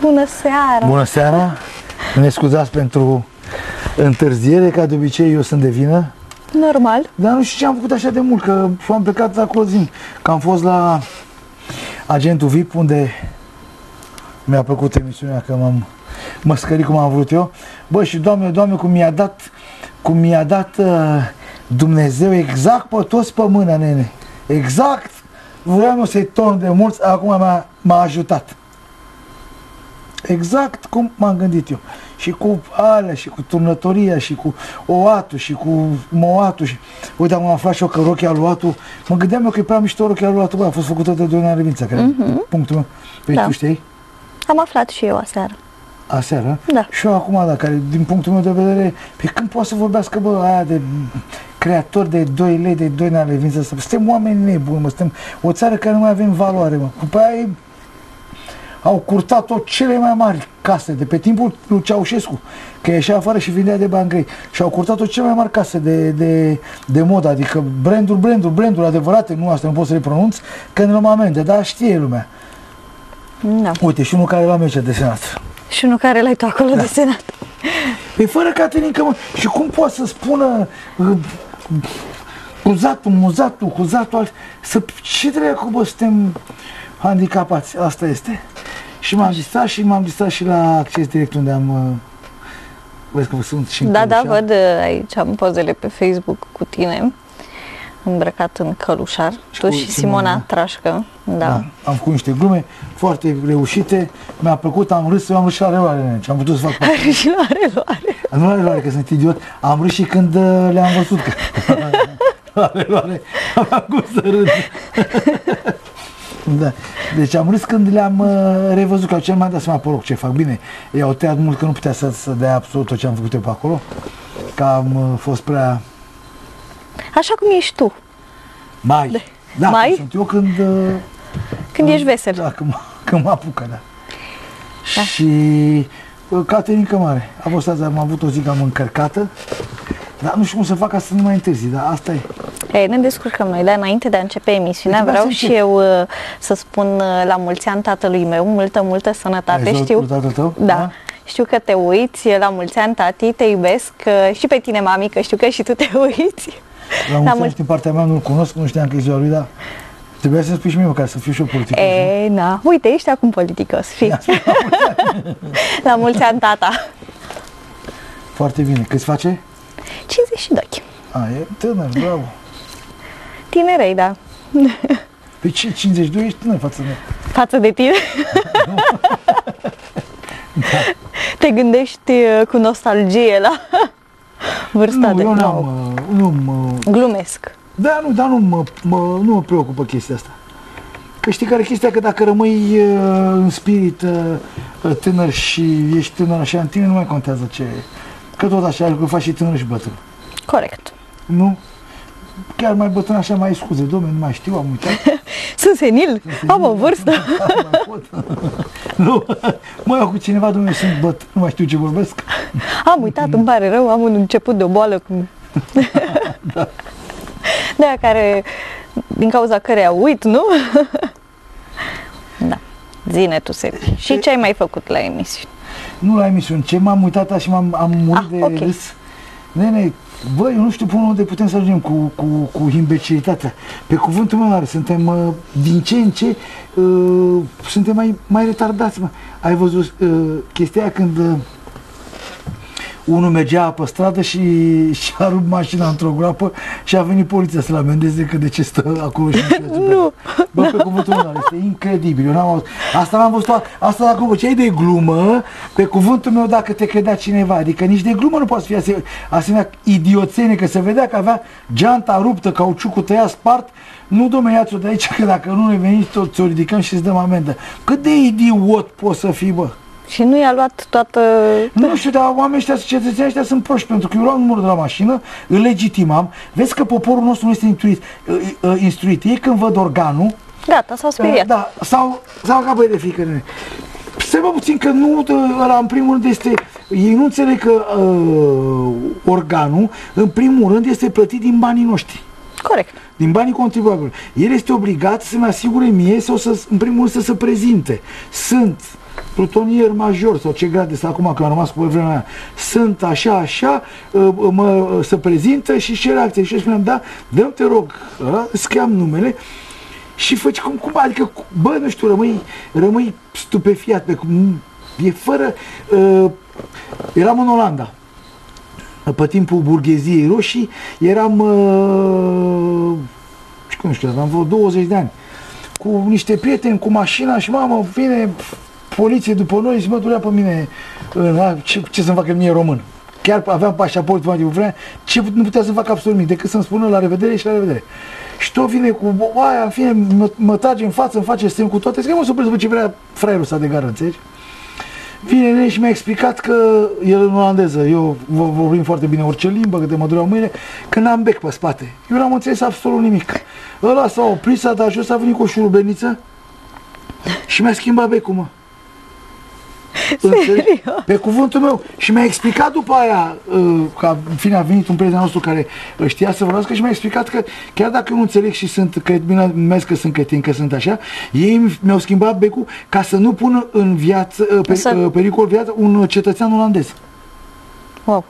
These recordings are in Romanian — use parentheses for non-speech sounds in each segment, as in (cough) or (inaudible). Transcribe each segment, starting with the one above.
Bună seara! Bună seara! Ne scuzați pentru întârziere, ca de obicei eu sunt de vină. Normal. Dar nu știu ce am făcut așa de mult, că am plecat acolo zi. Că am fost la agentul VIP, unde mi-a plăcut emisiunea, că m-am măscărit cum am vrut eu. Bă, și doamne, doamne, cum mi-a dat, cum mi-a dat uh, Dumnezeu exact pe toți pe mână, nene. Exact vreau eu să-i torn de mulți, acum m-a, m-a ajutat. Exact cum m-am gândit eu. Și cu alea, și cu turnătoria, și cu oatul, și cu moatul. Și... Uite, am aflat și eu că rochia lui Oatu, mă gândeam eu că e prea mișto rochia lui Oatu, bă, a fost făcută de Doina Revința, care mm-hmm. punctul meu. Păi Da. tu știi? Am aflat și eu aseară. Aseară? Da. Și eu acum, da, care din punctul meu de vedere, pe când poate să vorbească, bă, aia de creator de 2 lei, de 2 lei Revința, să suntem oameni nebuni, mă, suntem o țară care nu mai avem valoare, mă. Cu aia e au curtat tot cele mai mari case de pe timpul lui Ceaușescu, că ieșea afară și vindea de bani grei. Și au curtat tot cele mai mari case de, de, de modă, adică branduri, branduri, branduri adevărate, nu asta nu pot să le pronunț, că ne luăm amende, dar știe lumea. Da. Uite, și unul care la meci a desenat. Și unul care l-ai tu acolo Da. desenat. Păi fără Caterinca, mă, și cum poate să spună uh, cuzatul, muzatul, cuzatul, alt, să, ce trebuie cu bă, suntem handicapați, asta este. Și m-am distrat și m-am distrat și la acces direct unde am, uh, vezi că sunt și în Da, da, călușar. văd uh, aici am pozele pe Facebook cu tine, îmbrăcat în călușar. Și tu cu și Simona. Simona Trașcă. Da. Da. Am făcut niște glume foarte reușite, mi-a plăcut, am râs, eu am râs și la reloare, nene, și am putut să fac (laughs) parte. Are și la reluare. Nu la reloare, că sunt idiot, am râs și când uh, le-am văzut. Că... (laughs) la reloare, am cum să râd. (laughs) da. Deci am râs când le-am uh, revăzut, că cel mai dat seama pe loc ce fac. Bine, ei au tăiat mult că nu putea să, să dea absolut tot ce am făcut eu pe acolo, că am uh, fost prea Așa cum ești tu, mai. Da, Mai? cum sunt eu când... Uh, când ești vesel. Da, când, mă- (laughs) când mă apucă, da. Da. Și uh, Caterinca Mare. A fost azi, am avut o zi cam încărcată, dar nu știu cum să fac ca să nu mai întârzi, dar asta e. Ei, ne descurcăm noi, dar înainte de a începe emisiunea, Deci, vreau vreau să și încep. eu uh, să spun uh, la mulți ani tatălui meu, multă, multă sănătate. Ai zis Știu, lui tatăl tău? da, Da? știu că te uiți, la mulți ani, tati, te iubesc uh, și pe tine, mami, că știu că și tu te (laughs) uiți. La mulți mult- ani din partea mea nu-l cunosc, nu știam că e ziua lui, dar trebuia să spui și mie măcar să fiu și eu politicos. nu? E, na, uite, ești acum politicos, fii. (laughs) la mulți ani, tata. Foarte bine. Câți face? 52. A, e tânăr, bravo. Tinerei, da. Pe ce 52 ești tânăr față de mine. Față de tine. Te gândești uh, cu nostalgie la vârsta Nu, de eu nouă. n-am, uh, nu mă, Glumesc. Da, nu, dar nu mă, mă, nu mă preocupă chestia asta. Că știi care e chestia? Că dacă rămâi uh, în spirit uh, tânăr și ești tânăr așa în tine, nu mai contează ce... Că tot așa lucru faci și tânăr și bătrân. Corect. Nu? Chiar mai bătrân așa mai scuze, domnule, nu mai știu, am uitat. (laughs) Sunt senil, am o vârstă. Nu mai pot. (laughs) nu, mă iau cu cineva, domnule, sunt bătrân, nu mai știu ce vorbesc. Am uitat, îmi pare rău, am un început de o boală cu... (laughs) de aia care, din cauza căreia uit, nu? da. Zine tu, Sebi. Și ce ai mai făcut la emisiune? Nu la emisiune, ce m-am uitat și m-am am murit Ah, de ok. râs. Nene, băi, eu nu știu până unde putem să ajungem cu, cu, cu imbecilitatea. Pe cuvântul meu mare, suntem uh, din ce în ce, uh, suntem mai, mai retardați. Mă. Ai văzut uh, chestia aia când uh, unul mergea pe stradă și (laughs) și-a rupt mașina într-o groapă și a venit poliția să-l amendeze că de ce stă acolo și nu știu ce (laughs) Nu. Bă, pe cuvântul meu, este incredibil. Eu n-am auzit. Asta n-am văzut. Asta dacă făceai de glumă, pe cuvântul meu, dacă te credea cineva. Adică nici de glumă nu poate să fie ase- asemenea idioțenie, că se vedea că avea geanta ruptă, cauciucul tăia spart. Nu, domne, ia-ți-o de aici, că dacă nu ne veniți, tot ți-o ridicăm și îți dăm amendă. Cât de idiot poți să fii, bă? Și nu i-a luat toată... Nu știu, dar oamenii ăștia, cetățenii ăștia sunt proști, pentru că eu luam numărul de la mașină, îl legitimam. Vezi că poporul nostru nu este instruit. uh, uh, instruit. Ei când văd organul, Gata, s-au speriat. da, sau, sau ca băi de frică, nene. Stai mă puțin că nu, ă, ăla în primul rând este, ei nu înțeleg că uh, organul, în primul rând, este plătit din banii noștri. Corect. din banii contribuabilor. El este obligat să-mi asigure mie sau să, în primul rând să se prezinte. Sunt plutonier major sau ce grade sunt acum, că am rămas cu vremea aia, sunt așa, așa, uh, uh, mă, uh, se prezintă și ce reacție. Și eu spuneam, da, dă te rog, ăla, îți cheam numele și faci cum, cum, adică, bă, nu știu, rămâi, rămâi stupefiat, pe cum, e fără, uh, eram în Olanda, pe timpul burgheziei roșii, eram, uh, cum știu, am vreo 20 de ani, cu niște prieteni, cu mașina și mamă, vine poliție după noi și mă durea pe mine, în, ce, ce să-mi facă mie român. Chiar aveam pașaport mai vreme, ce nu putea să fac absolut nimic, decât să-mi spună la revedere și la revedere. Și tot vine cu aia, în fine, mă, mă trage în față, îmi face semn cu toate, zic, mă supăr după ce vrea fraierul ăsta de gară, înțelegi? Vine el și mi-a explicat că el în olandeză, eu vorbim foarte bine orice limbă, că de mă dureau mâine, că n-am bec pe spate. Eu n-am înțeles absolut nimic. Ăla s-a oprit, s-a dat jos, a venit cu o șurubeniță și mi-a schimbat becul, mă. Serios? Pe cuvântul meu. Și mi-a explicat după aia, uh, că în fine a venit un prieten nostru care știa să vorbească și mi-a explicat că chiar dacă eu nu înțeleg și sunt, cred bine, numesc că sunt cretin, că sunt așa, ei mi-au schimbat becul ca să nu pună în viață, uh, pe, Să- uh, pericol viața un cetățean olandez. Wow.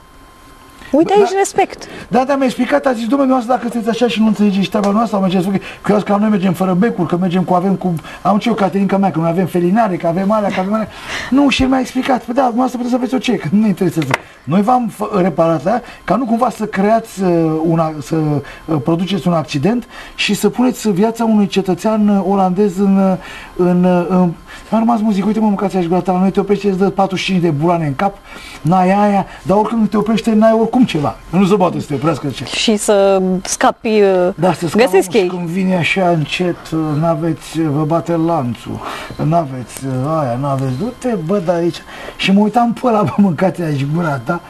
Uite Bă, aici da. respect. Da, dar mi-a explicat, a zis, domnule, noastră, dacă sunteți așa și nu înțelegeți treaba noastră, mergeți, că eu zic că noi mergem fără becuri, că mergem cu, avem cu, am ce eu, Caterinca mea, că noi avem felinare, că avem alea, că avem alea. Nu, și el mi-a explicat, păi da, noastră puteți să aveți o ce, că nu ne interesează. Noi v-am fă- reparat aia, ca nu cumva să creați, uh, una, să uh, produceți un accident și să puneți viața unui cetățean uh, olandez în, uh, în, uh, în am rămas muzică, uite mă, mâncați aș gura ta, la noi te oprește, îți dă 45 de bulane în cap, n-ai aia, dar oricând nu te oprește, n-ai oricum ceva. Nu se poate să te oprească ce. Și să scapi, uh, Da, să scapăm găsesc și ei. când vine așa încet, n-aveți, vă bate lanțul, n-aveți aia, n-aveți, du-te, bă, de aici. Și mă uitam pe ăla, bă, mâncați aici gura ta,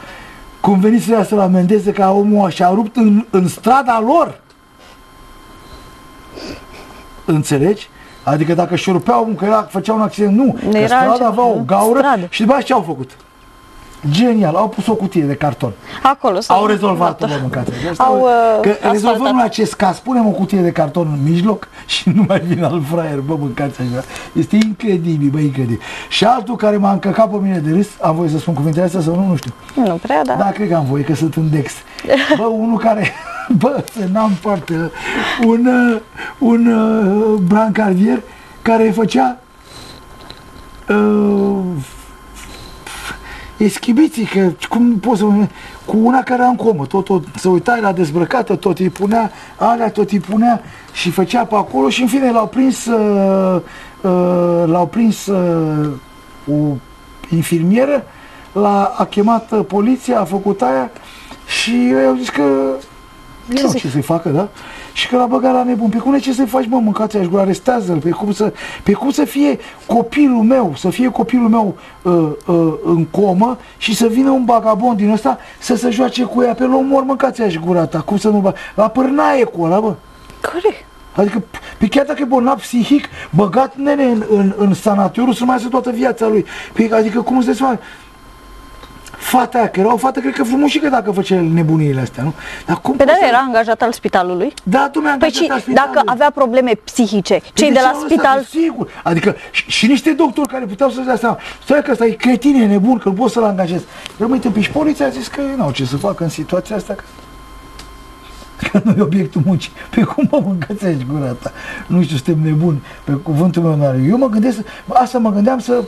cum veniți să să-l amendeze ca omul așa, a rupt în, în strada lor. Înțelegi? Adică dacă șurpeau, că era, făcea un accident, nu, că Era strada altceva, avea o nu? gaură Stradă. și după aceea ce au făcut? Genial, au pus o cutie de carton. Acolo. sau- Au rezolvat-o, bă, mâncați. Au, uh, că asfaltat. rezolvăm în acest caz, punem o cutie de carton în mijloc (laughs) și nu mai vine al fraier, bă, mâncați așa. Este incredibil, bă, incredibil. Și altul care m-a încăcat pe mine de râs, am voie să spun cuvintele astea sau nu, nu știu. Nu prea, da. Da, cred că am voie, că sunt în Dex. (laughs) Bă, unul care, (laughs) bă, să n-am parte, un, uh, un uh, brancardier care făcea uh, eschibiții, că cum poți să cu una care era în comă, tot, tot se uita, era dezbrăcată, tot îi punea alea, tot îi punea și făcea pe acolo și în fine l-au prins uh, uh, l-au prins uh, o infirmieră l-a a chemat uh, poliția, a făcut aia și eu au zis că Ce nu zic? ce să-i facă, da? Și că l-a băgat la nebun. Pe cum ce să-i faci, mă, mâncați aș gura, arestează-l. Pe cum, să, pe cum să fie copilul meu, să fie copilul meu uh, uh, în comă și să vină un bagabond din ăsta să se joace cu ea. Pe l omor, mâncați aș gura ta. Cum să nu bă? La pârnaie cu ăla, bă. Corect. Adică, pe chiar dacă e bolnav psihic, băgat nene în, în, în sanatoriu să mai să toată viața lui. Pe, adică, cum să seama? Fata aia, că era o fată, cred că frumușică dacă făcea nebuniile astea, nu? Dar cum Pe poți dar să- era angajat al spitalului? Da, tu mi-am Păi și dacă avea probleme psihice, cei de la spital... Sigur. Adică și, și niște doctori care puteau să-și dea seama, stai că ăsta e cretin, e nebun, că nu poți să-l angajezi. Rămâi tâmpit și poliția a zis că nu au ce să facă în situația asta, că, că nu e obiectul muncii. Pe cum mă mâncați aici gura ta? Nu știu, suntem nebuni, pe cuvântul meu n-are. Eu mă gândesc, asta mă gândeam să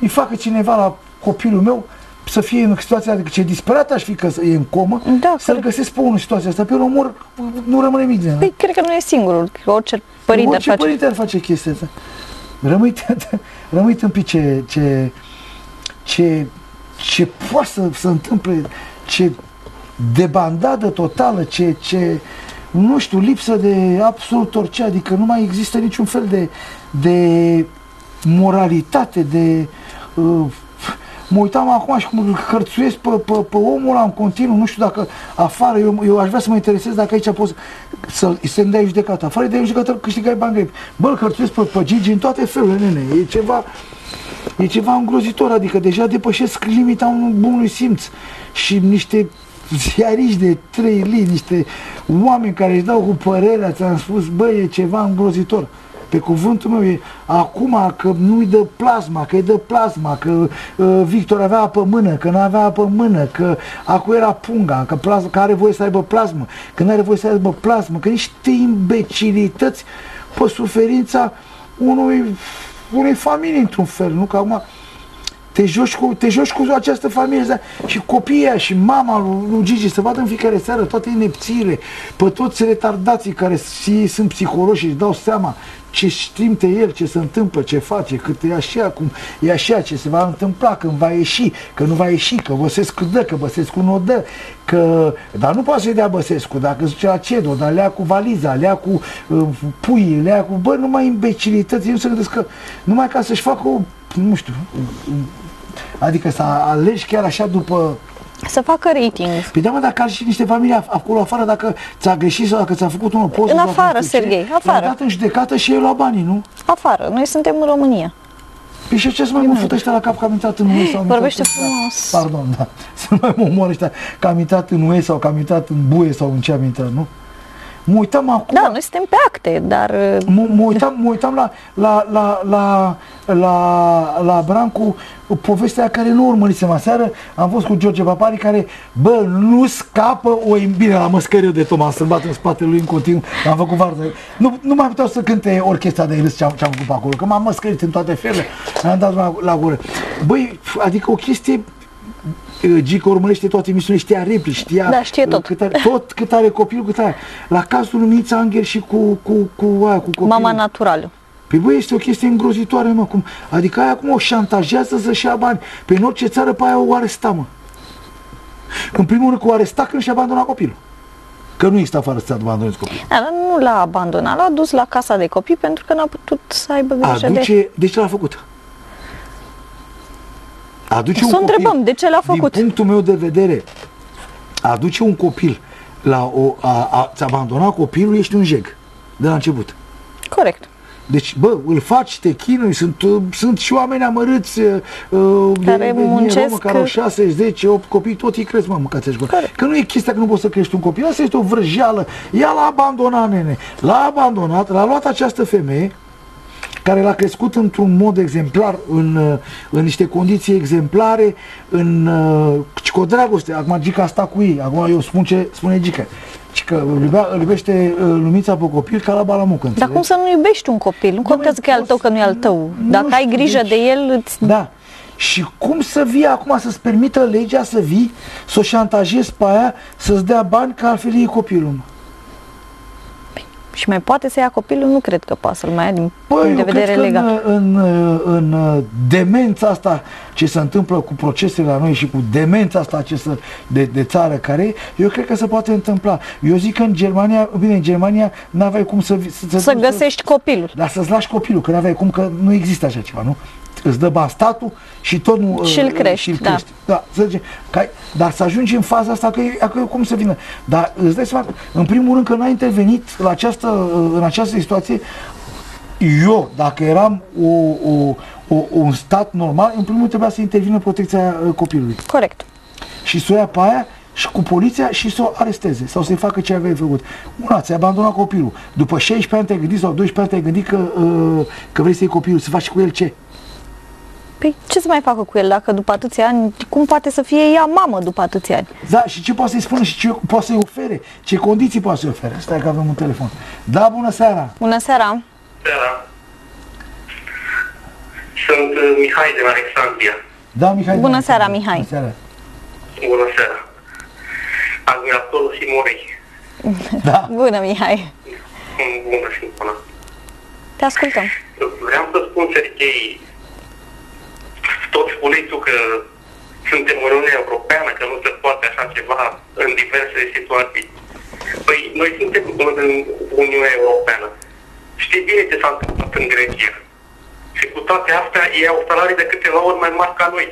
îi facă cineva la copilul meu să fie în situația, adică ce disperat aș fi că e în comă, Da, să-l corect. găsesc pe unul în situația asta, pe un omor nu rămâne nimic din ăla. Păi, cred că nu e singurul, că orice părinte ar Orice face. părinte ar face chestia asta. Rămâi, rămâi tâmpit ce, ce, ce, ce poate să se întâmple, ce debandadă totală, ce, ce, nu știu, lipsă de absolut orice, adică nu mai există niciun fel de, de moralitate, de... Uh, mă uitam acum și cum îl hărțuiesc pe, pe, pe omul ăla în continuu, nu știu dacă afară, eu, eu aș vrea să mă interesez dacă aici poți să, să-mi dai judecată. Afară de judecată câștigai bani grei. Bă, îl hărțuiesc pe, pe Gigi în toate felurile, nene. E ceva, e ceva îngrozitor, adică deja depășesc limita unui bunului simț și niște ziariști de trei lini, niște oameni care își dau cu părerea, ți-am spus, bă, e ceva îngrozitor. Pe cuvântul meu, e, acum că nu-i dă plasma, că îi dă plasma, că uh, Victor avea apă în mână, că nu avea apă în mână, că acum era punga, că, plasma, că are voie să aibă plasmă, că nu are voie să aibă plasmă, că niște imbecilități pe suferința unui, unei familii într-un fel, nu? Că acum te joci cu, te joci cu această familie și copiii și mama lui, lui Gigi să vadă în fiecare seară toate inepțiile, pe toți retardații care și sunt psihologi și își dau seama ce știmte el, ce se întâmplă, ce face, cât e așa, cum e așa, ce se va întâmpla, când va ieși, că nu va ieși, că Băsescu dă, că Băsescu nu o dă, că... Dar nu poate să-i dea Băsescu, dacă zice la CEDO, dar lea cu valiza, lea cu uh, pui, lea cu... Bă, numai imbecilități, nu se gândesc că numai ca să-și facă o, nu știu, Adică să alegi chiar așa după... Să facă rating. Păi da, mă, dacă ai și niște familii acolo afară, dacă ți-a greșit sau dacă ți-a făcut unul post... În afară, Serghei, afară. dat în judecată și ei la banii, nu? Afară, noi suntem în România. Păi și ce să mai mă fută la cap că am intrat în UE sau... Vorbește frumos. Da, pardon, da. (laughs) Să nu mai mă omor ăștia că am intrat în UE sau că am intrat în buie sau în ce am intrat, nu? Mă uitam acum... Da, noi suntem pe acte, dar... Mă, mă, uitam, mă uitam la, la, la, la, la, la Brancu povestea care nu urmărisem aseară. Am fost cu George Papari care, bă, nu scapă o imbire la măscăriu de Toma, să bat în spatele lui în continuu. Am făcut varză. Nu, nu mai puteau să cânte orchestra de râs ce am, ce am făcut pe acolo, că m-am măscărit în toate felurile. Am dat la, la gură. Băi, adică o chestie Gica urmărește toate emisiunile, știa replici, știa da, știe tot. Cât are, tot cât are copilul, cât are. La cazul lui Mița Angel și cu, cu, cu, aia, cu copilul. Mama naturală. Păi băi, este o chestie îngrozitoare, mă, cum, adică aia acum o șantajează să-și ia bani. Pe în orice țară pe aia o aresta, mă. În primul rând, cu o aresta când și abandona copilul. Că nu există afară să abandonezi copilul. Da, nu l-a abandonat, l-a dus la casa de copii pentru că n-a putut să aibă grijă Aduce, de... De ce l-a făcut? Aduce să un copil, întrebăm, de ce l-a făcut? Din punctul meu de vedere, aduce un copil la o, a, a, ți abandona copilul, ești un jeg de la început. Corect. Deci, bă, îl faci, te chinui, sunt, uh, sunt și oameni amărâți uh, care de, muncesc. Romă, care au 6, 10, 8 copii, tot îi crezi, mă, mâncați Că nu e chestia că nu poți să crești un copil, asta este o vrăjeală. Ea l-a abandonat, nene. L-a abandonat, l-a luat această femeie, care l-a crescut într-un mod exemplar, în, uh, în niște condiții exemplare, în uh, cu o dragoste. Acum Gica asta cu ei, acum eu spun ce spune Gica. Și că îl, iubea, îl iubește uh, lumița pe copil ca la balamucă, Dar cum să nu iubești un copil? Nu contează că e al tău, că nu e al tău. Dacă ai grijă deci, de el, îți... Da. Și cum să vii acum să-ți permită legea să vii, să o șantajezi pe aia, să-ți dea bani, că altfel e copilul, mă și mai poate să ia copilul, nu cred că poate să-l mai ia din păi, punct de vedere legal. În, în, în demența asta ce se întâmplă cu procesele la noi și cu demența asta acestă de, de țară care e, eu cred că se poate întâmpla. Eu zic că în Germania, bine, în Germania n-aveai cum să... Să, să găsești să, copilul. Dar să-ți lași copilul, că n-aveai cum, că nu există așa ceva, nu? Îți dă bani statul și tot nu... Și îl uh, crești, și da. crești. da. să zice, că ai, dar să ajungi în faza asta că, e, că cum să vină. Dar îți dai seama, în primul rând că n-ai intervenit la această, uh, în această situație, eu, dacă eram o, o, o, un stat normal, în primul rând trebuia să intervină protecția uh, copilului. Corect. Și să o ia pe aia și cu poliția și să o aresteze sau să-i facă ce aveai făcut. Una, ți-ai abandonat copilul. După 16 ani te-ai gândit sau 12 ani te-ai gândit că, uh, că vrei să iei copilul, să faci cu el ce? Păi ce să mai facă cu el dacă după atâția ani, cum poate să fie ea mamă după atâția ani? Da, și ce poate să-i spună și ce poate să-i ofere, ce condiții poate să-i ofere. Stai că avem un telefon. Da, bună seara! Bună seara! Seara! Sunt uh, Mihai din Alexandria. Da, Mihai. Bună seara, Mihai. Bună seara. Bună seara. Admiratorul Simorei. Da. Bună, Mihai. Bună și bună. Te ascultăm. Vreau să spun, Serghei, tot spuneai tu că suntem în Uniunea Europeană, că nu se poate așa ceva în diverse situații. Păi, noi suntem în Uniunea Europeană. Știți bine ce s-a întâmplat în Grecia. Și cu toate astea, ei au salarii de câteva ori mai mari ca noi.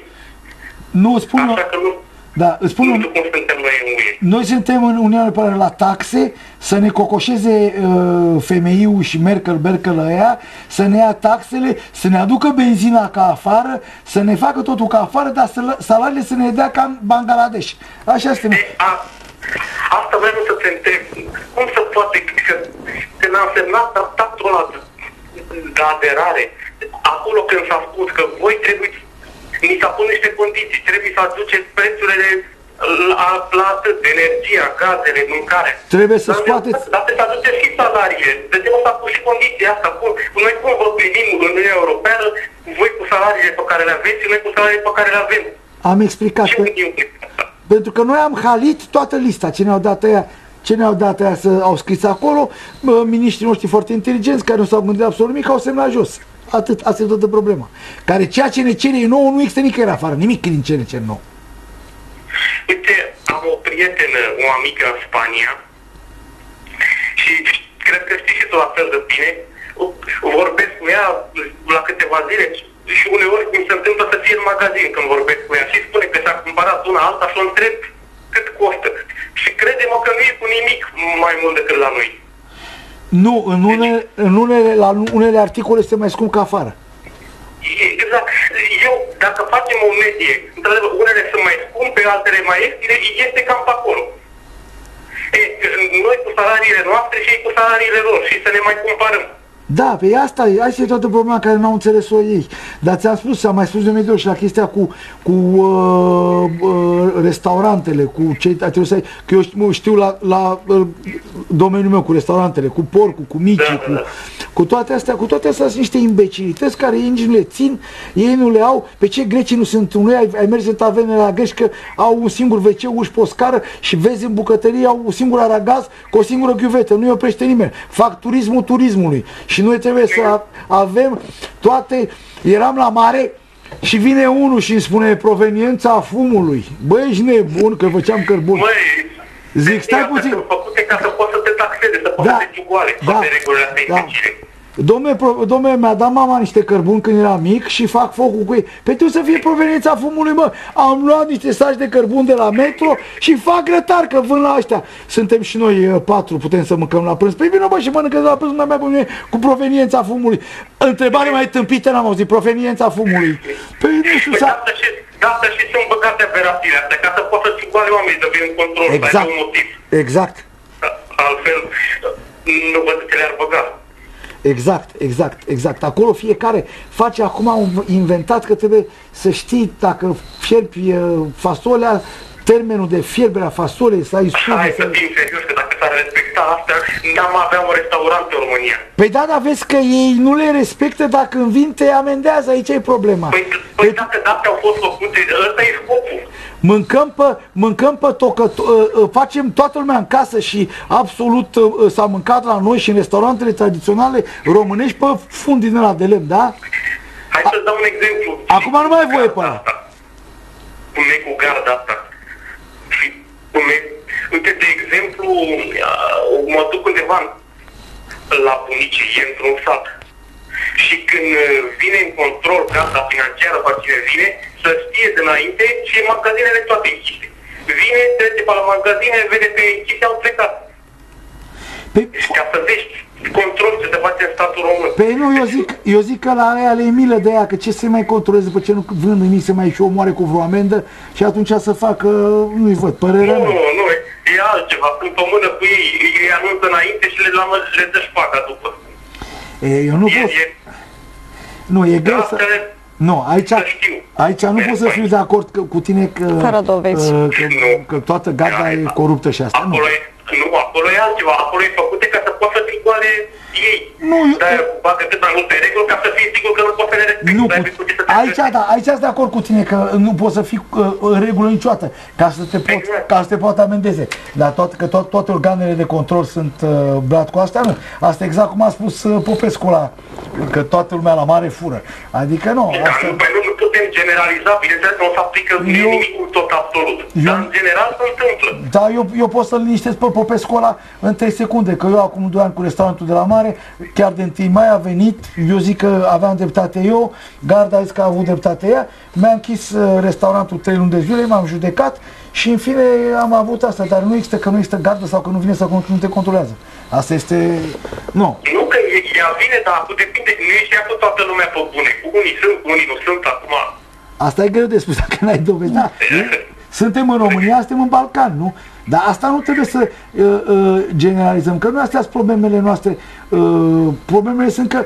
Nu, spun... Așa că nu, da, îți spun, nu știu cum suntem noi în UE. Noi suntem în Uniunea Europeană la taxe, să ne cocoșeze uh, femeiul și Merkel, Merkel ăia, să ne ia taxele, să ne aducă benzina ca afară, să ne facă totul ca afară, dar să, salariile să ne dea ca în Bangladesh. Așa este. E, a, asta vreau să te întreb. Cum se poate că, că ne-a semnat tratatul ăla de aderare, acolo când s-a spus că voi trebuie, ni s-a pus niște condiții, trebuie să aduceți prețurile la, la atât, energia, gazele, mâncare. Trebuie să Dar scoateți- Dar trebuie să aduceți și salariile. De ce nu s-a pus și condiția asta? Cum, noi cum vă primim în Uniunea Europeană, voi cu salariile pe care le aveți și noi cu salariile pe care le avem? Am explicat. Ce Pe, gândim cu asta? pentru că noi am halit toată lista. Ce ne-au dat ăia, ce ne-au dat ăia să au scris acolo, bă, miniștrii noștri foarte inteligenți, care nu s-au gândit absolut nimic, au semnat jos. Atât, asta e toată problema. Care ceea ce ne cere ei nouă nu există nicăieri afară, nimic din ce ne cer nou. Uite, am o prietenă, o amică în Spania și cred că știi și tu la fel de bine. Vorbesc cu ea la câteva zile și uneori mi se întâmplă să fie în magazin când vorbesc cu ea și spune că și-a cumpărat una alta și o întreb cât costă. Și crede-mă că nu e cu nimic mai mult decât la noi. Nu, în unele, în unele, la unele articole este mai scump ca afară. Exact. Eu, dacă facem o medie, într-adevăr, unele sunt mai scumpe, altele mai ieftine, este cam pe acolo. E, noi cu salariile noastre și ei cu salariile lor și să ne mai comparăm. Da, pe asta, e- asta e toată problema care n-au înțeles-o ei. Dar ți-am spus, am mai spus de mediu și la chestia cu, cu uh, uh, restaurantele, cu cei, trebuie să ai, că eu știu, știu la, la uh, domeniul meu cu restaurantele, cu porcul, cu micii, Da, cu, da. cu toate astea, cu toate astea sunt niște imbecilități care ei nici nu le țin, ei nu le au, pe ce grecii nu sunt unui, ai, ai mers în taverne la greci că au un singur wc uși pe o scară și vezi în bucătărie au un singur aragaz cu o singură ghiuvetă, nu-i oprește nimeni. Fac turismul turismului și noi trebuie să a- avem toate, eram la mare și vine unul și îmi spune proveniența fumului. Băi, ești nebun că făceam cărbun. Măi, Zic, stai astea puțin. Sunt făcute ca să poți să te taxeze, să poți Da, să te goale, da, toate regulile astea da. Imbecile. Domne, pro- domne, mi-a dat mama niște cărbuni când era mic și fac focul cu ei. Pe tu să fie proveniența fumului, mă. Am luat niște saci de cărbuni de la metro și fac grătar că vând la ăștia. Suntem și noi uh, patru, putem să mâncăm la prânz. Păi vină, bă, și mănâncă de la prânz, mai pe mine cu proveniența fumului. Întrebare mai tâmpită n-am auzit, proveniența fumului. Păi nu știu, Păi de s-a... asta și, de asta și sunt băgate aberasiile astea, ca să poată să-ți goale oamenii să vină în control, să Exact, aibă un motiv. exact. Altfel, nu văd ce le-ar băga. Exact, exact, exact. Acolo fiecare face acum un inventat că trebuie să știi dacă fierbi uh, fasolea, termenul de fierbere a fasolei, să ai Hai studiu. să Să... fim serios, că dacă s-ar respecta astea, n-am avea un restaurant în România. Păi da, dar vezi că ei nu le respectă, dacă în vin te amendează, aici e problema. Păi, păi dacă de-astea au fost făcute, ăsta e scopul. Mâncăm pe, mâncăm pe tocă, uh, uh, facem toată lumea în casă și absolut uh, s-a mâncat la noi și în restaurantele tradiționale românești pe fund din ăla de lemn, da? Hai să dau un exemplu. Acum nu mai ai voie pe ăla. Asta. Cum e cu garda asta. Și cum e... Uite, de exemplu, uh, mă duc undeva la bunicii, e într-un sat. Și când uh, vine în control garda financiară, sau cine vine, să știe dinainte și magazinele toate închise. Vine, trece pe la magazine, vede că e închise, au plecat. Păi, Ca să vezi control ce se face în statul român. Păi nu, eu zic, eu zic că la aia le e milă de aia, că ce să mai controleze după ce nu vând nimic, să mai și omoare cu vreo amendă și atunci să facă, nu-i văd, părerea Nu, mea. nu, e altceva. Sunt pe mână cu ei, îi anunță înainte și le, le dă șpaga după. E, eu nu E, pot, e, nu, e greu să... Asta Nu, aici, Să știu. aici nu pot să fiu de acord că, cu tine că, Fără dovezi. uh, că, Nu. că toată garda e coruptă și asta. Nu. Acolo e, nu, acolo e altceva. Acolo e făcute ca să poată fi goale ei. Nu, eu- Dar bagă cât mai multe reguli ca să fie sigur că nu poți să le respecti. Nu, Dar put- cu ce să te aici, da, aici sunt de acord cu tine că nu poți să fii uh, în regulă niciodată ca să te, pot, Exact. ca să te poată amendeze. Dar toate, că tot, toate organele de control sunt uh, blat cu astea, nu. Asta e exact cum a spus uh, Popescu la, că toată lumea la mare fură. Adică nu, Da, asta, nu, păi nu, nu putem generaliza, bineînțeles că nu se aplică Eu- nimic tot absolut. Eu- Dar în general se întâmplă. Da, eu, eu pot să-l liniștesc pe Popescu ăla în 3 secunde, că eu acum 2 ani cu restaurantul de la mare, chiar de 1 mai a venit, eu zic că aveam dreptate eu, garda a zis că a avut dreptate ea, mi-a închis uh, restaurantul 3 luni de zile, m-am judecat și în fine am avut asta, dar nu există că nu există gardă sau că nu vine sau că nu te controlează. Asta este... Nu. Nu că e- ea vine, dar acum depinde, nu ești ea cu toată lumea pe bune. Cu unii sunt, cu unii nu sunt acum. Asta e greu de spus (laughs) dacă n-ai dovezi. Da, e- suntem în România, suntem în Balcan, nu? Dar asta nu trebuie să uh, uh, generalizăm, că nu astea sunt problemele noastre. Uh, problemele sunt că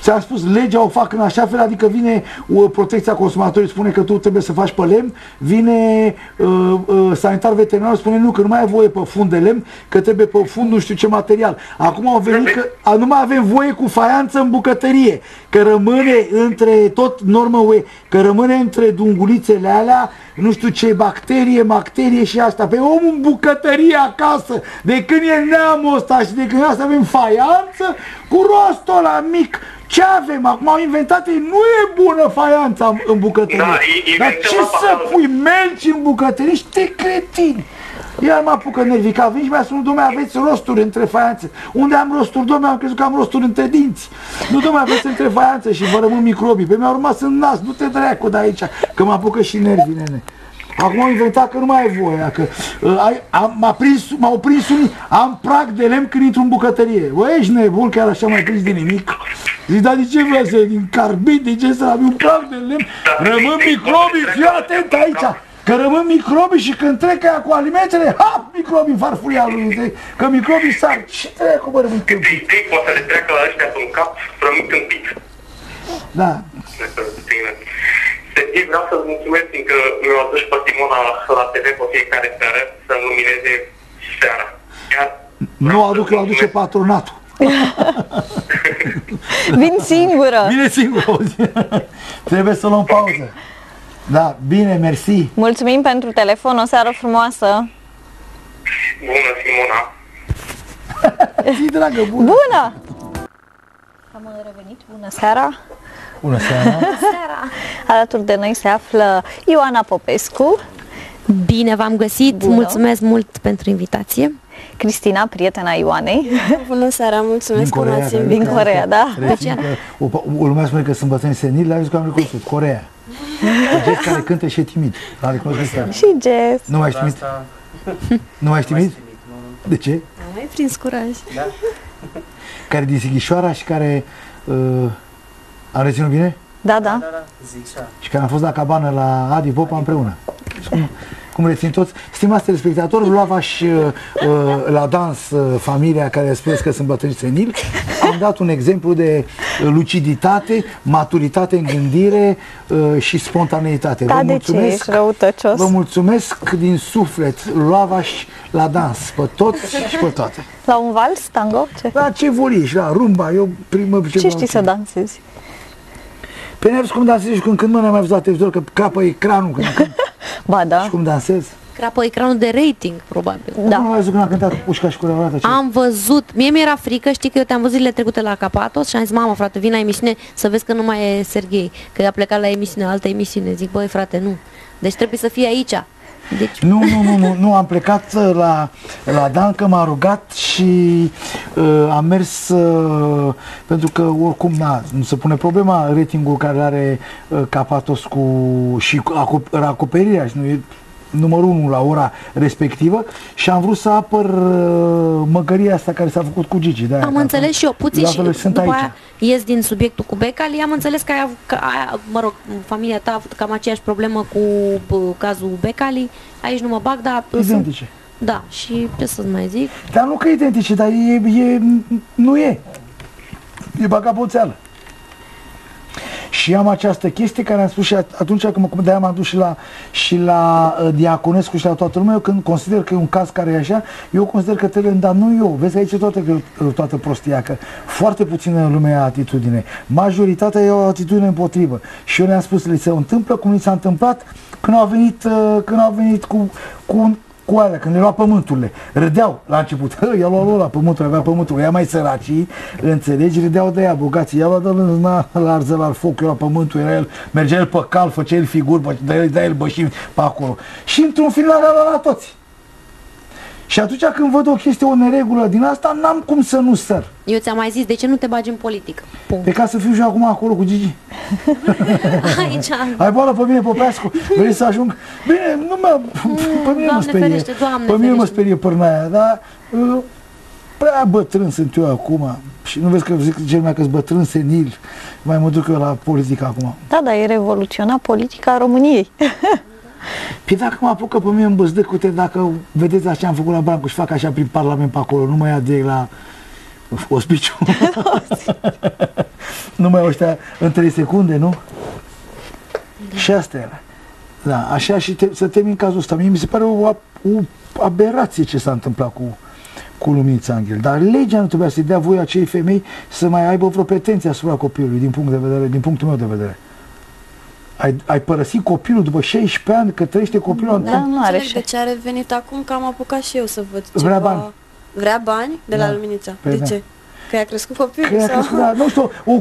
ți-am spus, legea o fac în așa fel, adică vine uh, protecția consumatorului, spune că tu trebuie să faci pe lemn, vine uh, uh, sanitar veterinar, spune nu, că nu mai ai voie pe fund de lemn, că trebuie pe fund nu știu ce material. Acum au venit că a, nu mai avem voie cu faianță în bucătărie, că rămâne între tot normă UE, că rămâne între dungulițele alea, nu știu ce bacterie, bacterie și asta. Pe omul în bucătărie acasă, de când e neamul ăsta și de când asta avem faianță, cu rostul ăla mic, ce avem? Acum au inventat ei, nu e bună faianța în- în bucătărie. Da, i- Dar inventăm ce apa să caldă. pui melci în bucătărie și te cretini? Iar mă apucă nervii, că vin și mi-a spus, domnule, aveți rosturi între faianțe. Unde am rosturi, domnule, am crezut că am rosturi între dinți. Nu, domnule, aveți între faianțe și vă rămân microbii. Pe mi-au rămas în nas, nu te dracu de aici, că mă apucă și nervii, nene. Acum au inventat că nu mai ai voie, că uh, ai, am, m-a prins, m-au prins unii, am prag de lemn când intru în bucătărie. Bă, ești nebun, chiar așa mai prins de nimic. Zic, dar de ce vrea să, din carbid, de ce să am un prag de lemn? Rămân microbii, fii atent aici. Că rămân microbii și când trec aia cu alimentele, ha, microbii în farfuria lui, de- că microbii sar. Ce treacă, bă, rămân Câte câmpit? idei poate să le treacă la ăștia în cap, rămân câmpit. Da, Serghei, vreau să-ți mulțumesc fiindcă mi-au adus pe Simona la TV pe fiecare seară să-mi lumineze seara. Chiar nu vreau aduc, să-ți îl aduce mulțumesc. patronatul. (laughs) Vin singură. Bine singur, auzi. (laughs) Trebuie să luăm pauză. Da, bine, mersi. Mulțumim pentru telefon, o seară frumoasă. Bună, Simona. (laughs) Zi, dragă, bună. Bună! Am revenit, bună seara! Bună seara. Alături de noi se află Ioana Popescu, Bine v-am găsit, Bună. mulțumesc mult pentru invitație. Cristina, prietena Ioanei, Bună seara, mulțumesc că m-ați care- invitat. din Corea, da? Rețin că o, o lumea spune că sunt bătrâni senili, dar eu zic că am recunoscut. Corea. Băget care cântă și e timid. L-am recunoscut pe ăsta. Și Jess. Nu mai ești timid? Nu mai ești timid? De ce? Am mai prins curaj. Care din Sighișoara și care... Uh, am reținut bine? Da, da. Și care am fost la cabană la Adi Popa împreună. Și cum, cum rețin toți. Stimați telespectatori, luava-aș uh, uh, la dans uh, familia care spuneți că sunt bătrâni senili. Am dat un exemplu de uh, luciditate, maturitate în gândire uh, și spontaneitate. Da, de ce ești răutăcios? Vă mulțumesc din suflet, luava-aș la dans pe toți și pe toate. La un vals, tango? Ce, La ce voliși, la rumba, eu primă ce ce vreau știi să dansezi? Pe ne cum dansezi și când, când mă n-am mai văzut la televizor, că capă ecranul când, când, (laughs) Ba da. și cum dansez. Crapă ecranul de rating, probabil. Da. Nu am văzut când a cântat cu pușca și cu revolata. Ce? Am văzut, mie mi-era frică, știi că eu te-am văzut zilele trecute la Capatos și am zis, mamă frate, vin la emisiune să vezi că nu mai e Serghei, că a plecat la emisiune, altă emisiune. Zic, băi frate, nu. Deci trebuie să fie aici. Deci, Nu, nu, nu, nu, nu, am plecat uh, la, la Dan că m-a rugat și uh, am mers uh, pentru că oricum na, nu se pune problema ratingul care are uh, Capatos cu și cu acop- acoperirea și nu e numărul 1 la ora respectivă și am vrut să apăr uh, măgăria asta care s-a făcut cu Gigi. De am înțeles și eu puțin la și fel sunt după aici. aia ies din subiectul cu Becali, am înțeles că ai avut, că ai, mă rog, familia ta a avut cam aceeași problemă cu bă, cazul Becali, aici nu mă bag, dar sunt, Identice. da, și ce să mai zic, Dar nu că e identice, dar e, e, nu e. E bagaboțeală. Și am această chestie care am spus și at- atunci când mă- de-aia m-am dus și la, și la uh, Diaconescu și la toată lumea, eu când consider că e un caz care e așa, eu consider că trebuie, dar nu eu, vezi că aici e toată, toată prostia, că foarte puțină lume a atitudine, majoritatea e o atitudine împotrivă. Și eu le-am spus, li se întâmplă cum li s-a întâmplat când au venit, uh, când au venit cu, cu un cu alea, când le lua pământurile. Râdeau la început. (laughs) I-a luat lor la pământul, avea pământul. Ea mai săracii, înțelegi, râdeau de ea, bogații. I-a luat de la, la arză la foc, eu la pământul, era el, mergea el pe cal, făcea el figuri, bă, da el, da el bășimi pe acolo. Și într-un final le-a luat la toți. Și atunci când văd o chestie, o neregulă din asta, n-am cum să nu săr. eu ți-am mai zis, de ce nu te bagi în politică? Punct. Pe ca să fiu și acum acolo cu Gigi. (laughs) Aici, Hai boală pe mine, Popescu, vrei să ajung? Bine, nu mă, pe mine mă Doamne sperie, ferește, Doamne pe mine mă ferește. sperie părna aia, dar uh, prea bătrân sunt eu acum și nu vezi că zic cel mai că bătrân senil, mai mă duc eu la politică acum. Da, dar e revoluționa politica României. (laughs) Păi dacă mă apucă pe mine în băzdăcute, dacă vedeți așa am făcut la Brancu și fac așa prin Parlament pe acolo, nu mă ia de la Ospiciu. (laughs) nu mai ăștia în 3 secunde, nu? Și asta era. Da, așa și te, să termin cazul ăsta. Mie mi se pare o, a- o aberație ce s-a întâmplat cu, cu Luminița Anghel. Dar legea nu trebuia să-i dea voie acelei femei să mai aibă vreo pretenție asupra copilului, din, punct de vedere, din punctul meu de vedere. Ai, ai părăsit copilul după 16 ani, că trăiește copilul Da, în nu are Înțeleg și... de ce a revenit acum, că am apucat și eu să văd Vrea ceva. bani. Vrea bani de la Da. Luminița. Păi de da. ce? Că i-a crescut copilul? Că ea sau? crescut, da, nu știu, o,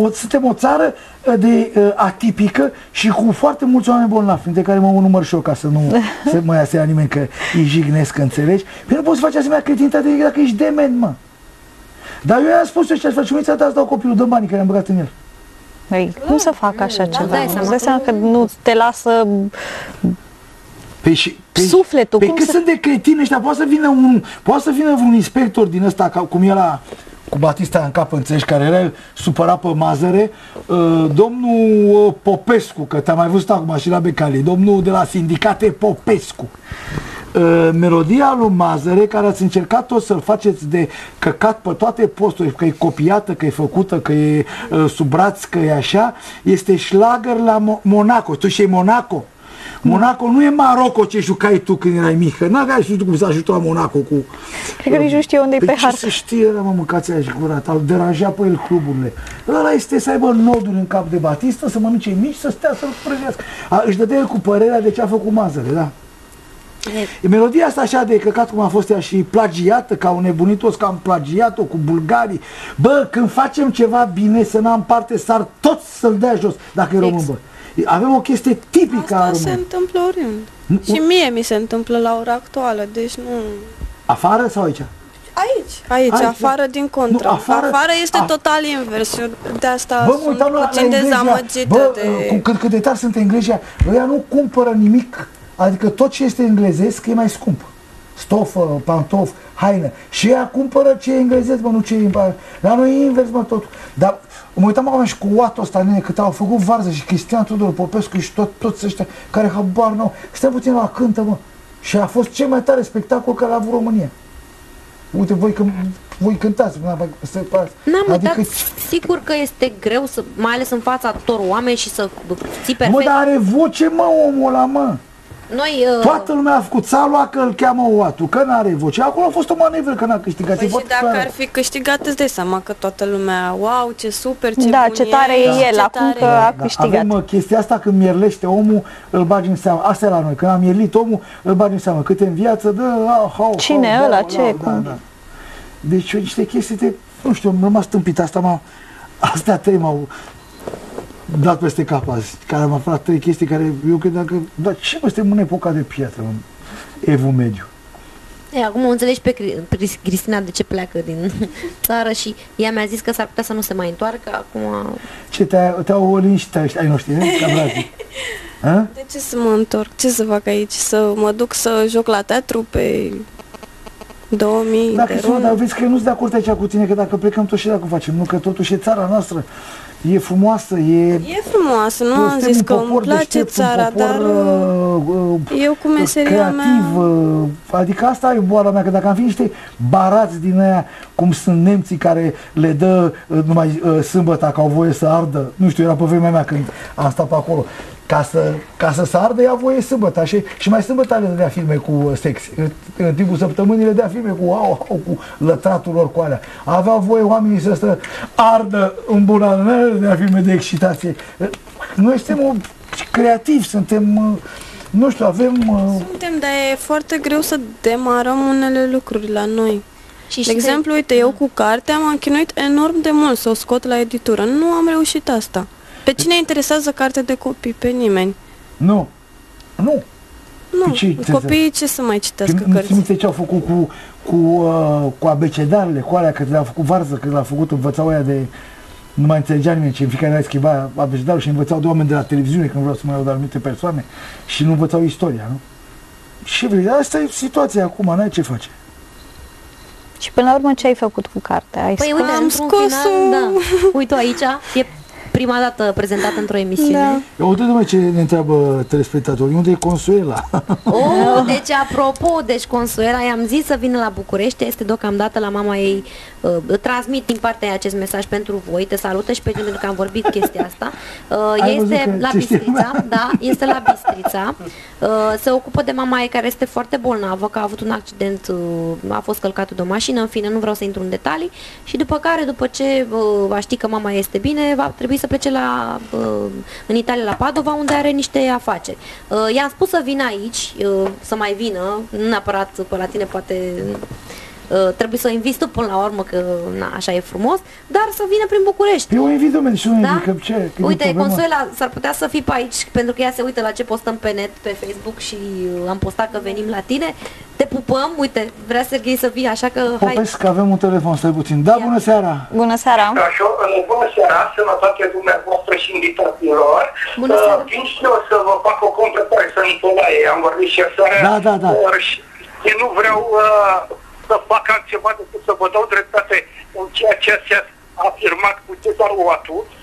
o, suntem o țară uh, de uh, atipică și cu foarte mulți oameni bolnavi, dintre care mă număr și eu ca să nu (laughs) să mă ia nimeni că îi jignesc, că înțelegi? Păi nu poți să faci asemenea cretinitate dacă ești dement, mă. Dar eu i-am spus eu ce aș face, uite, ta îți dau copilul, dă banii care am băgat în el. Păi, cum să fac așa Da, ceva? dai Îți seama dai că seama că nu- nu te lasă Păi și, păi, Sufletul, Păi cum cât să- sunt de cretini ăștia, poate să vină un, poate să vină un inspector din ăsta, ca, cum era cu Batista în cap, înțelegi, care era el supărat pe mazăre, uh, domnul uh, Popescu, că te-am mai văzut acum și la Becali, domnul de la sindicate Popescu. Uh, melodia lui Mazăre, care ați încercat tot să-l faceți de căcat pe toate posturile, că e copiată, că e făcută, că e uh, sub braț, că e așa, este șlagăr la Mo- Monaco. Tu și Monaco? Monaco nu e Maroco ce jucai tu când erai mic, că n-aveai și tu cum s-a jucat Monaco cu... Cred că nici nu știe unde e Păi pe ce hartă. să știe ăla, mă, mâncați aia și curat, al deranja pe el cluburile. Ăla este să aibă noduri în cap de Batista, să mănânce mici, să stea să-l prăjească. A, își dădea el cu părerea de ce a făcut mazăre, da? E melodia asta așa de căcat cum a fost ea și plagiată, ca un nebunit toți, că am plagiat-o cu bulgarii. Bă, când facem ceva bine, să n-am parte, s-ar toți să-l dea jos, dacă e român, bă. Avem o chestie tipică a Asta se român. întâmplă oriunde. Nu- Și mie mi se întâmplă la ora actuală, deci nu... Afară sau aici? Aici, aici, Aici, afară da. din contră. Nu, afară- afară, este a- total invers. Eu de asta Bă, mă sunt uitam la, la puțin englezia, dezamăgită bă, de... cum, cât, cât de tari sunt englezia, ăia nu cumpără nimic, adică tot ce este englezesc e mai scump. Stofă, pantof, haină. Și ea cumpără ce e englezesc, mă, nu ce e în La noi e invers, mă, tot. Dar mă uitam acum și cu Oatul ăsta, nene, cât au făcut varză și Cristian Tudor Popescu și tot, toți ăștia care habar n-au. Stai puțin la cântă, mă. Și a fost cel mai tare spectacol care a avut România. Uite, voi, când, voi cântați, mă, să, N-am adică, uitat, sigur că este greu, să, mai ales în fața tuturor oameni și să ții Mă, perfect. dar are voce, mă, omul ăla, mă. Noi, uh, Toată lumea a făcut țalua că îl cheamă Oatu, că n-are voce. Acolo a fost o manevră că n-a câștigat. Păi e și foarte dacă clar. ar fi câștigat, îți dai seama că toată lumea, wow, ce super, ce Da, bun ce tare e ce el, acum tare că e." a Da, câștigat. Avem uh, chestia asta când mierlește omul, îl bagi în seamă. Asta e la noi. Când am mierlit omul, îl bagi în seamă. Câte în viață, dă, ah, hau, Cine hau, ăla, da, ce, da, cum? Da, da. Deci niște chestii de, nu știu, am rămas tâmpit. Asta m-a, astea trei m-au dat peste cap azi. Care am aflat trei chestii care eu credeam că, dar ce mă, suntem în epoca de piatră, în evul mediu. e, acum o înțelegi pe Cri- pe Cristina de ce pleacă din (laughs) țară și ea mi-a zis că s-ar putea să nu se mai întoarcă, acum... Ce te-au te liniștit ăștia ai noștri, ne? Ca brazii. (laughs) Hă? De ce să mă întorc? Ce să fac aici? Să mă duc să joc la teatru pe 2000 Dacă de sunt, dar rol? vezi că eu nu-s de acord aici cu tine, că dacă plecăm tot și dacă facem, nu, că totuși e țara noastră, e frumoasă, e... E frumoasă, nu am suntem zis un că îmi popor place deștept, un țara, popor, dar uh, uh, eu cu meseria creativ, mea... uh, adică asta e boala mea, că dacă am fi niște barați din aia, cum sunt nemții care le dă uh, numai uh, sâmbătă că au voie să ardă, nu știu, era pe vremea mea când am stat pe acolo, ca să, ca să se ardă ia voie sâmbătă și, și mai sâmbătă le dădea filme cu uh, sex. În, în timpul săptămânii le dădea filme cu au, au, cu lătratul lor cu alea. Aveau voie oamenii să stă ardă în buna, nu le dădea filme de excitație. Noi suntem o, creativi, suntem, uh, nu știu, avem... uh, Suntem, dar e foarte greu să demarăm unele lucruri la noi. Și De știi- exemplu, uite, eu cu cartea m-am chinuit enorm de mult să o scot la editură. Nu am reușit asta. Pe cine interesează carte de copii? Pe nimeni. Nu. Nu. Nu, Pe ce interesează? copiii ce să mai citească Când nu cărți? ți ce au făcut cu, cu, uh, cu abecedarele, cu alea, că le-au făcut varză, că le-au făcut, învățau aia de... Nu mai înțelegea nimeni ce în fiecare dată schimba abecedarul și învățau de oameni de la televiziune când vreau să mai aud anumite persoane și nu învățau istoria, nu? Și vrei, asta e situația acum, n-ai ce face. Și până la urmă ce ai făcut cu cartea? Ai Păi scos? uite, Am într-un scos-o. final, da. Uite aici, e prima dată prezentată într-o emisiune. Da. Uite, domnule, ce ne întreabă telespectatorii. Unde e Consuela? Oh, (laughs) deci apropo, deci Consuela i-am zis să vină la București, este deocamdată la mama ei, uh, transmit din partea ei acest mesaj pentru voi, te salută și pe tine pentru că am vorbit chestia asta. Uh, Ai ea văzut este că la ce știe Bistrița, lumea? da, este la Bistrița, uh, se ocupă de mama ei care este foarte bolnavă, că a avut un accident, uh, a fost călcată de o mașină, în fine, nu vreau să intru în detalii și după care, după ce uh, va ști că mama este bine, va trebui să plece la, uh, în Italia, la Padova, unde are niște afaceri. Uh, i-am spus să vină aici, uh, să mai vină, nu neapărat pe la tine, poate uh, trebuie să inviți tu până la urmă, că na, așa e frumos, dar să vină prin București. Eu o invit, domnule, și nu Da? invit, că ce? Că nu-i Uite, problemă. Consuela, s-ar putea să fii pe aici, pentru că ea se uită la ce postăm pe net, pe Facebook și uh, am postat că venim la tine. Te pupăm, uite, vrea Serghei să vii, așa că hai. Popesc că avem un telefon, stai puțin. Da, bună seara! Bună seara! Așa, uh, bună seara, sănătate dumneavoastră și invitațiilor. Bună seara. Uh, Vin și eu să vă fac o completare să Nicolae, am vorbit și seara. Da, da, da. Uh, și eu nu vreau uh, să fac altceva decât să vă dau dreptate în ceea ce ați afirmat cu Cezar Oatu. Uh,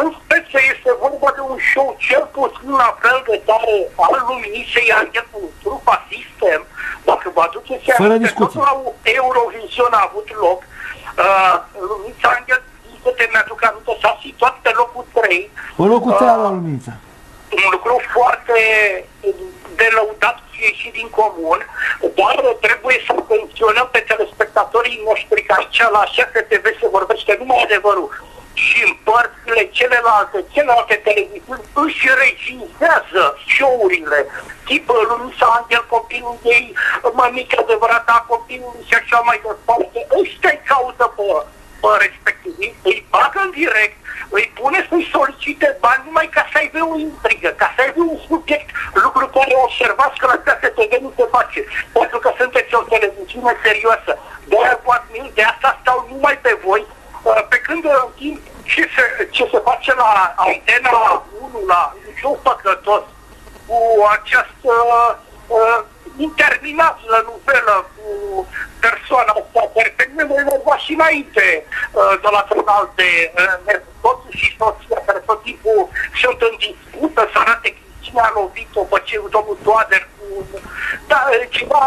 în speță este vorba de un show cel puțin la fel de tare al Luminiței Angel cu trupa System. Dacă vă aduceți Fără aminte, discuții. tot la Eurovision a avut loc. Uh, Luminița Angel, din câte mi-aduc aminte, s-a situat pe locul 3 Pe locul Ah. tăia la luminița. un lucru foarte de lăudat și ieșit din comun, dar trebuie să menționăm pe telespectatorii noștri că aici la 6 TV se vorbește numai adevărul și în părțile celelalte, celelalte televiziuni își regizează show-urile, tip Lumința Angel, copilul ei, mămică adevărata copilului și așa mai departe. Ăștia îi caută pe, pe respectivii, îi bagă în direct, îi pune să-i solicite bani numai ca să aibă o intrigă, ca să aibă un subiect, lucru care observați că la TV nu se face, pentru că sunteți o televiziune serioasă. De-aia vă admir, de asta stau numai pe voi, uh, pe când în timp ce se, ce se face la antena 1, la Joc Păcătos, cu această uh, interminabilă novelă cu persoana asta, care pe mine mă enerva și înainte uh, de la canal de uh, soțul și soția care tot timpul sunt în dispută să arate cine a lovit-o pe ce domnul Toader cu da, ceva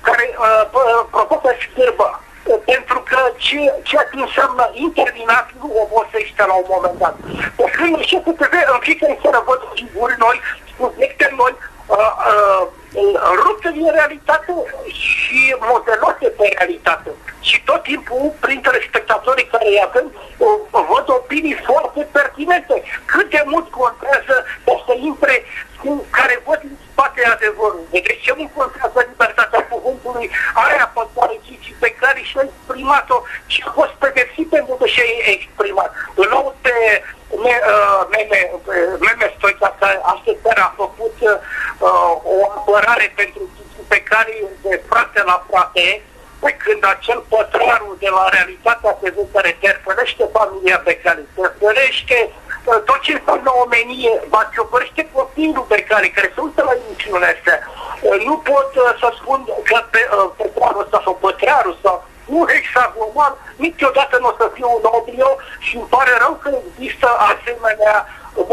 care uh, p- provocă schirbă. Uh, Pentru că ce, ceea ce înseamnă interminabil obosește la un moment dat. Pe când și cu TV în fiecare seară văd figuri noi, subiecte noi, uh, uh, rupte din realitate și modelate pe realitate. Și tot timpul, printre spectatorii care îi avem, uh, văd opinii foarte pertinente. Cât de mult contează o să intre cu care văd în spate adevărul. Deci ce mult contează libertatea cuvântului, aia pe care Cici pe care și-a exprimat-o și a fost pedepsit pentru că și-a exprimat. Îl aud pe me- uh, meme, pe- meme Stoica, care astăzi seara a făcut uh, o apărare pentru Cici pe care de frate la frate, pe când acel pătraru de la realitatea TV care interferește familia pe care interferește uh, tot ce înseamnă omenie, baciopărește copilul pe care, care se uită la emisiunea astea. Uh, Nu pot uh, să spun că pe, uh, pătrarul ăsta sau pătrarul sau nu hexagonal, niciodată nu o să fiu un oblio și îmi pare rău că există asemenea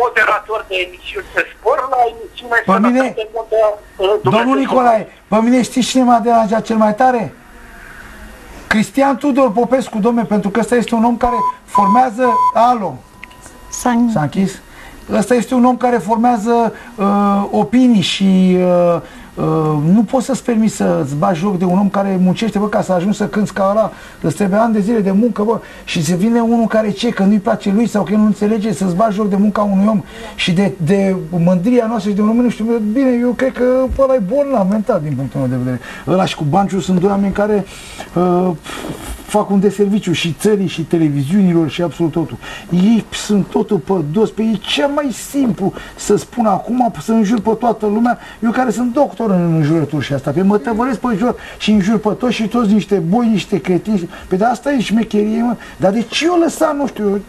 moderator de emisiuni de sport la emisiune Pe mine- Sănătate Multă, uh, Domnul Dumnezeu să- Nicolae, pe mine știți cine m-a deranjat cel mai tare? Cristian Tudor Popescu, domne, pentru că ăsta este un om care formează... Alo, S-a... s-a închis? Ăsta este un om care formează uh, opinii și uh, uh, nu poți să-ți permiți să-ți bagi joc de un om care muncește, bă, ca să ajungi să cânti ca ăla, îți trebuie ani de zile de muncă, bă, și se vine unul care ce, că nu-i place lui sau că el nu înțelege să-ți bagi joc de munca unui om și de, de mândria noastră și de un om, nu știu, bine, eu cred că ăla e bolnav mental din punctul meu de vedere. Ăla și cu Banciu sunt doi oameni care uh, fac un deserviciu și țării și televiziunilor și absolut totul. Ei sunt totul pe dos, pe ei cea mai simplu să spun acum, să înjur pe toată lumea, eu care sunt doctor în înjurături și asta, pe mă tăvăresc pe jur și înjur pe toți și toți niște boi, niște cretini, pe de asta e șmecherie, mă. dar de ce eu lăsa, nu știu, eu,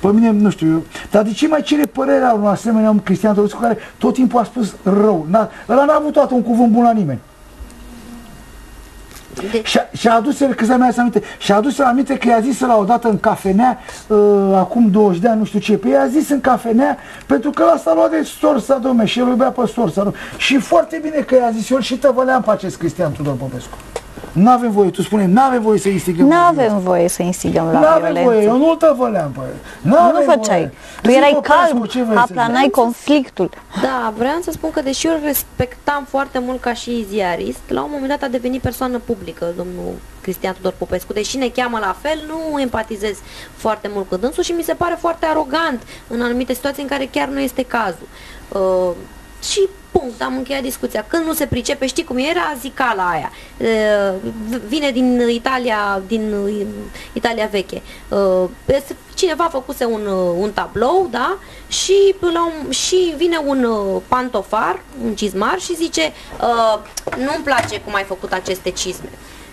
pe mine, nu știu, eu, dar de ce mai cere părerea unui asemenea om Cristian Tăurescu care tot timpul a spus rău, n-a, ăla n-a avut toată un cuvânt bun la nimeni. De- Și, și a adus că să mi aminte, și a adus aminte că i-a zis la odată în cafenea, uh, acum 20 de ani, nu știu ce, pe i-a zis în cafenea, pentru că ăsta a luat de sorsa, domne, și el iubea pe sorsa, domne. Și foarte bine că i-a zis, eu și tăvăleam pe acest Cristian Tudor Popescu. N-avem voie, tu spune, n-avem voie să instigăm. Nu la avem voie să instigăm la N-avem violență. voie, eu nu tăvăleam pe el. Nu N-avem făceai. voie. Tu Zi, erai Popescu, calm, ce vrei să zici? aplanai conflictul. Da, vreau să spun că deși eu îl respectam foarte mult ca și ziarist, la un moment dat a devenit persoană publică, domnul Cristian Tudor Popescu. Deși ne cheamă la fel, nu empatizez foarte mult cu dânsul și mi se pare foarte arogant în anumite situații în care chiar nu este cazul. Uh, și punct, am încheiat discuția. Când nu se pricepe, știi cum era zicala aia. Uh, vine din Italia, din uh, Italia veche. Uh, este- cineva făcuse un, uh, un tablou, da? Și, la un, și vine un uh, pantofar, un cizmar și zice uh, nu-mi place cum ai făcut aceste cizme.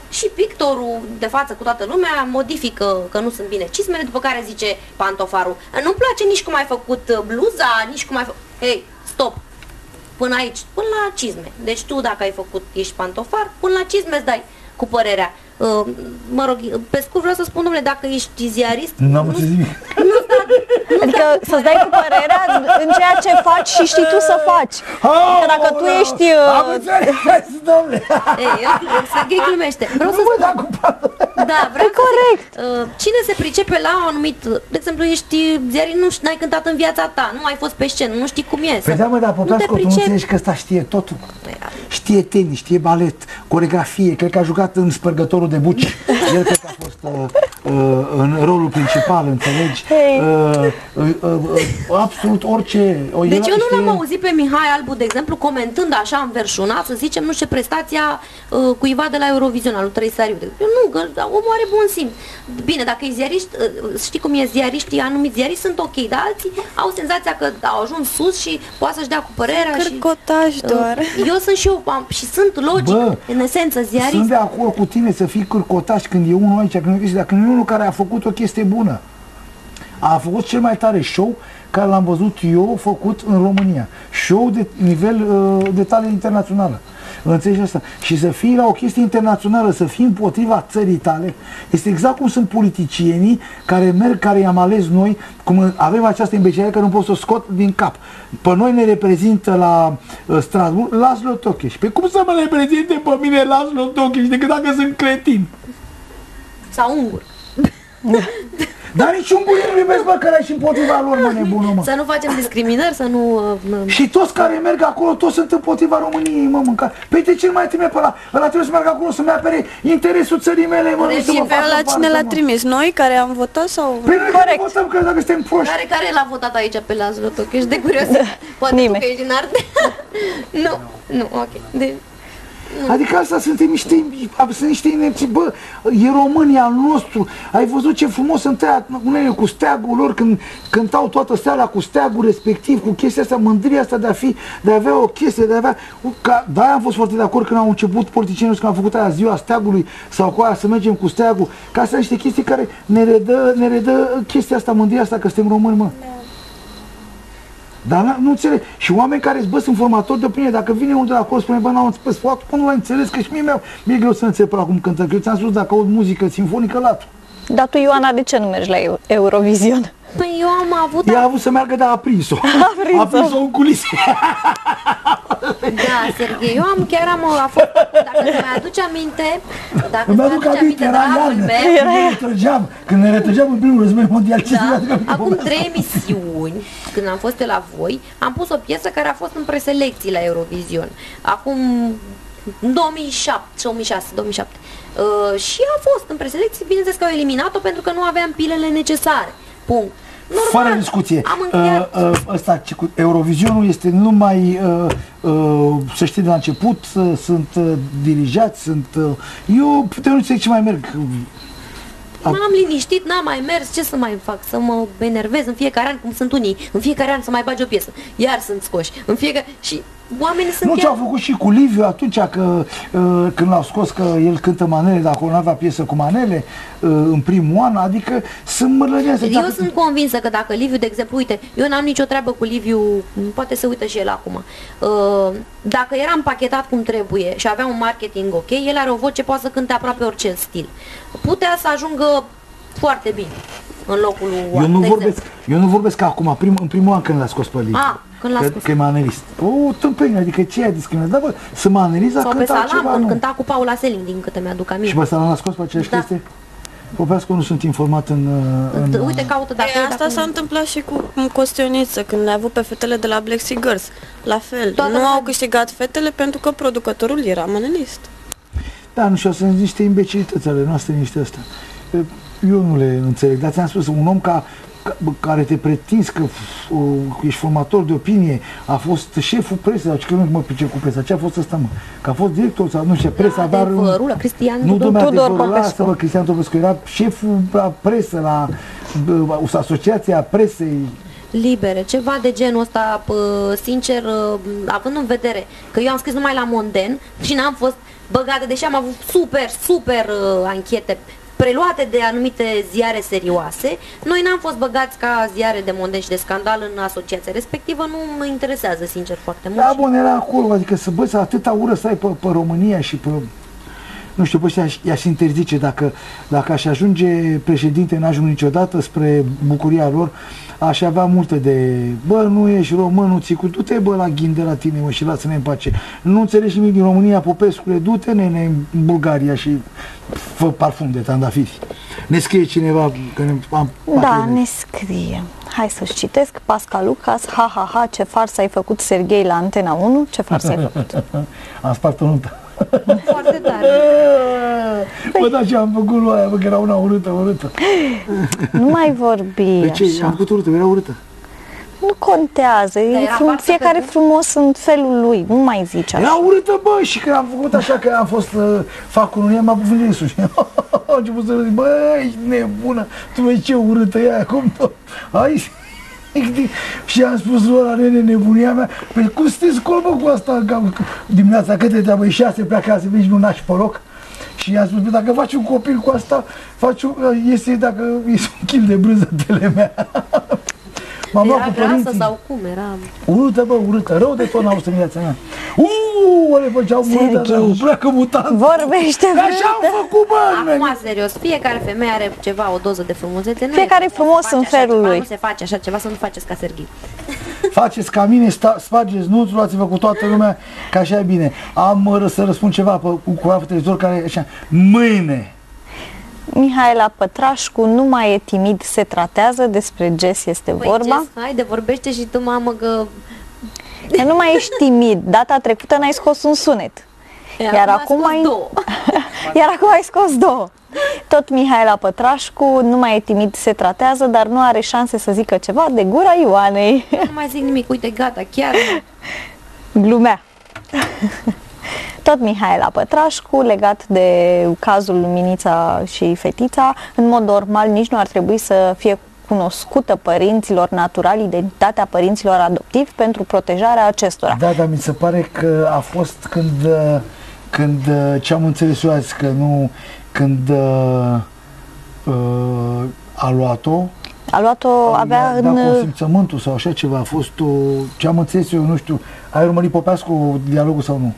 Și pictorul de față cu toată lumea modifică că nu sunt bine cizmele, după care zice pantofarul nu-mi place nici cum ai făcut uh, bluza, nici cum ai făcut... Hei, stop! Până aici, până la cizme. Deci tu dacă ai făcut, ești pantofar, până la cizme îți dai cu părerea. Uh, mă rog, pe scurt vreau să spun, domnule, dacă ești ziarist... N-am nu- înțeles nimic. Adică să-ți dai cu părerea în ceea ce faci și știi tu să faci. Adică dacă tu Aoleu, ești... Am uh, înțeles, domnule. Ei, eu, Serghei glumește. Vreau să Nu mă da cu patul. Da, vreau E corect. Să zic, uh, cine se pricepe la un anumit, de exemplu, ești ziarist, nu știi, n-ai cântat în viața ta, nu ai fost pe scenă, nu știi cum e. Păi să- da, mă, dar nu te Popescu, tu nu pricepi. înțelegi că ăsta știe totul. Păi, da. Știe tenis, știe balet, coregrafie, cred că a jucat în Spărgătorul de Buci. (laughs) El cred că a fost uh, uh, în rolul principal, înțelegi? Hei. Uh, uh, uh, uh, absolut orice. O, Deci el eu nu știe- l-am auzit pe Mihai Albu, de exemplu, comentând așa înverșunat, să zicem, nu știu, ce, prestația uh, cuiva de la Eurovision, al lui Trăisariu. de exemplu. Eu nu, că da, omul are bun simț. Bine, dacă e ziarist, uh, știi cum e ziariștii, anumiți ziariști sunt ok, dar alții au senzația că au ajuns sus și poate să-și dea cu părerea și... Cârcotaj doar. Uh, Eu sunt și eu, am, și sunt logic, Bă, în esență, ziarist. Sunt de acord cu tine să fii cârcotaș când e unul aici, când e o chestie, dacă nu e unul care a făcut o chestie bună. A făcut cel mai tare show care l-am văzut eu făcut în România. Show de nivel uh, de tale internațională. Înțelegi asta? Și să fii la o chestie internațională, să fii împotriva țării tale, este exact cum sunt politicienii care merg, care i-am ales noi, cum avem această imbecilă că nu pot să o scot din cap. Pe noi ne reprezintă la uh, Strasbourg Laszlo Tokes. Pe cum să mă reprezinte pe mine Laszlo Tokes decât dacă sunt cretin? Sau ungur. Dar nici un buie nu iubesc, bă, care ai și împotriva lor, mă, nebună, mă. Să nu facem discriminări, să nu... uh, Și toți care merg acolo, toți sunt împotriva României, mă, mânca. Păi de ce nu mai trimite pe ăla? Ăla trebuie să meargă acolo să-mi apere interesul țării mele, mă, nu să Și mă pe facă ăla cine farsă, l-a mă. trimis? Noi care am votat sau... Păi noi care votăm, că dacă suntem proști. Care, care l-a votat aici pe Laszlo Tokes? De curios. (laughs) Poate Nimeni. tu că ești din arte? (laughs) nu, nu, ok. De, Adică asta suntem niște, sunt niște inerții, bă, e România al nostru, ai văzut ce frumos sunt tăiat unele cu steagul lor când cântau toată seara cu steagul respectiv, cu chestia asta, mândria asta de a fi, de a avea o chestie, de a avea, ca, da, am fost foarte de acord când au început politicienii când au făcut aia ziua steagului sau cu aia să mergem cu steagul, că astea sunt niște chestii care ne redă, ne redă chestia asta, mândria asta că suntem români, mă. Dar n- nu înțeleg. Și oameni care bă, sunt formatori de opinie, dacă vine unul de la acolo spune, bă, n-am înțeles, bă, nu l-ai înțeles, că și mie mi-e, mi-e greu să înțeleg până acum cântă, că eu ți-am spus, dacă aud muzică sinfonică, latu. Dar tu, Ioana, de ce nu mergi la Eu- Eurovision? Păi eu am avut... Ea a avut să meargă, dar a prins-o. (laughs) prins-o. A prins-o în culise. Da, Serghei, eu am chiar am a fost, dacă îți mai aduce aminte, dacă Îmi îți mai aduc aduce aminte, aminte, era dragul iarnă, meu, când ne retrăgeam, când ne retrăgeam în primul război mondial, ce Da, să acum trei emisiuni, când am fost eu la voi, am pus o piesă care a fost în preselecții la Eurovision. Acum în 2007, 2006, 2007. Uh, și a fost în preselecții, bineînțeles că au eliminat-o pentru că nu aveam pilele necesare. Punct. Normal, Fără discuție. Am încheiat. Uh, uh, ăsta, ce cu Eurovizionul este numai, uh, uh, să știi de la început, uh, sunt uh, dirijați, sunt... Uh, eu putem nu înțeleg ce mai merg. M-am liniștit, n-am mai mers, ce să mai fac? Să mă enervez în fiecare an, cum sunt unii, în fiecare an să mai bagi o piesă. Iar sunt scoși. În fiecare... Și oamenii sunt Nu chiar... ce-au făcut și cu Liviu atunci că, uh, când l-au scos că el cântă manele, dacă nu avea piesă cu manele uh, în primul an, adică sunt mărlănează. Eu sunt convinsă că dacă Liviu, de exemplu, uite, eu n-am nicio treabă cu Liviu, poate să uită și el acum. Uh, dacă era împachetat cum trebuie și avea un marketing ok, el are o voce, poate să cânte aproape orice stil. Putea să ajungă foarte bine în locul lui Eu Oan, nu, de vorbesc, exemplu. eu nu vorbesc acum, prim, în primul an când l-a scos pe Liviu. Ah, când l-a că, scos. Că e manelist. O tâmpenie, adică ce a discriminat? Da, bă, să manelist, a Sau pe cântat Salam, ceva, când nu. cânta cu Paula Selin, din câte mi-aduc Și aminte. pe ăsta l-a scos pe aceeași Da. chestie? Popească, nu sunt informat în... uh, în Uite, caută dacă Ei, e, asta dacă s-a nu. întâmplat și cu cu Costioniță, când le-a avut pe fetele de la Black Sea Girls. La fel, Toată nu lumea- au câștigat fetele pentru că producătorul era manelist. Da, nu știu, sunt niște imbecilități ale noastre, niște astea. Eu nu le înțeleg, dar ți-am spus, un om ca, ca care te pretinzi că uh, ești formator de opinie, a fost șeful presei, sau ce că nu mă pricep cu presa, ce a fost ăsta, mă? Că a fost director sau nu știu, presa, dar... Adevărul, la Cristian Nu, Tudor. domnule, Tudor adevărul, Popescu. lasă, bă, Cristian Popescu, era șeful la presă, la uh, Asociația Presei, libere, ceva de genul ăsta, pă, sincer, uh, având în vedere că eu am scris numai la Monden și n-am fost băgată, deși am avut super, super uh, anchete preluate de anumite ziare serioase, noi n-am fost băgați ca ziare de Monden și de scandal în asociația respectivă, nu mă interesează, sincer, foarte mult. Da, și- bun, era acolo, adică să băi, să atâta ură să ai pe, pe România și pe... Nu știu, pe ăștia aș- i-aș interzice dacă, dacă aș ajunge președinte, n-ajung niciodată spre bucuria lor, aș avea multe de, bă, nu ești român, nu ți cu du-te, bă, la ghinde la tine, mă, și lasă-ne în pace. Nu înțelegi nimic din România, Popescule, du-te, nene, în Bulgaria și fă parfum de tandafiri. Ne scrie cineva că ne am Da, patriote. ne scrie. Hai să-și citesc. Pascal Lucas, ha, ha, ha, ce farsă ai făcut, Serghei, la Antena 1? Ce farsă ai făcut? (laughs) Am spart o nuntă. Foarte tare. Bă, da, ce am făcut lui aia, bă, că era una urâtă, urâtă. Nu mai vorbi Păi ce, am așa. făcut urâtă, era urâtă. Nu contează. E era frum, farsă fiecare pe- frumos în felul lui. Nu mai zici așa. Era urâtă, bă, și când am făcut așa că am fost, uh, fac cununia, m-a bufit de sus. (laughs) Am început să râd, bă, ești nebună, tu vezi ce urâtă e aia, cum tot, ai... (laughs) Și am spus lui ăla, nene, nebunia mea, păi cum sunteți colbă cu asta, că dimineața câte treabă, e șase, pleacă acasă, vezi, nu naști pe loc. Și i-am spus, bă, dacă faci un copil cu asta, faci un, este, dacă este un kil de brânză de mea. (laughs) M-am luat Era cu grasă părinții. sau cum era? Urâtă, bă, urâtă, rău de tot n-au fost în viața mea. Uuu, le făceau urâtă, Serghei. rău, pleacă mutant. Vorbește Așa am urâtă. făcut, bă, Acum, serios, fiecare femeie are ceva, o doză de frumusețe. Nu Fiecare e frumos să faci în așa felul ceva, lui. Nu se face așa ceva, să nu faceți ca Serghei. (laughs) Faceți ca mine, sta, spargeți nuțul, luați-vă cu toată lumea, că așa e bine. Am uh, să răspund ceva pe, cu cu pe televizor care e așa, mâine. Mihaela Pătrașcu nu mai e timid, se tratează, despre Jess este Păi, vorba. Jess, haide, vorbește și tu, mamă, că... Că nu mai ești timid. Data trecută n-ai scos un sunet. Iar a acum scos ai- două. (laughs) Iar acum ai scos două. Tot Mihaela Pătrașcu nu mai e timid, se tratează, dar nu are șanse să zică ceva de gura Ioanei. Nu mai zic nimic, uite, gata, chiar... Glumea. Tot Mihaela Pătrașcu, legat de cazul Luminița și Fetița, în mod normal nici nu ar trebui să fie cunoscută părinților naturali identitatea părinților adoptivi pentru protejarea acestora. Da, dar mi se pare că a fost când, uh, când uh, ce am înțeles eu azi, că nu, când uh, uh, a luat-o, A luat-o, avea i-a dat în... consimțământul sau așa ceva, a fost o, ce am înțeles eu, nu știu, ai urmărit Popescu dialogul sau nu?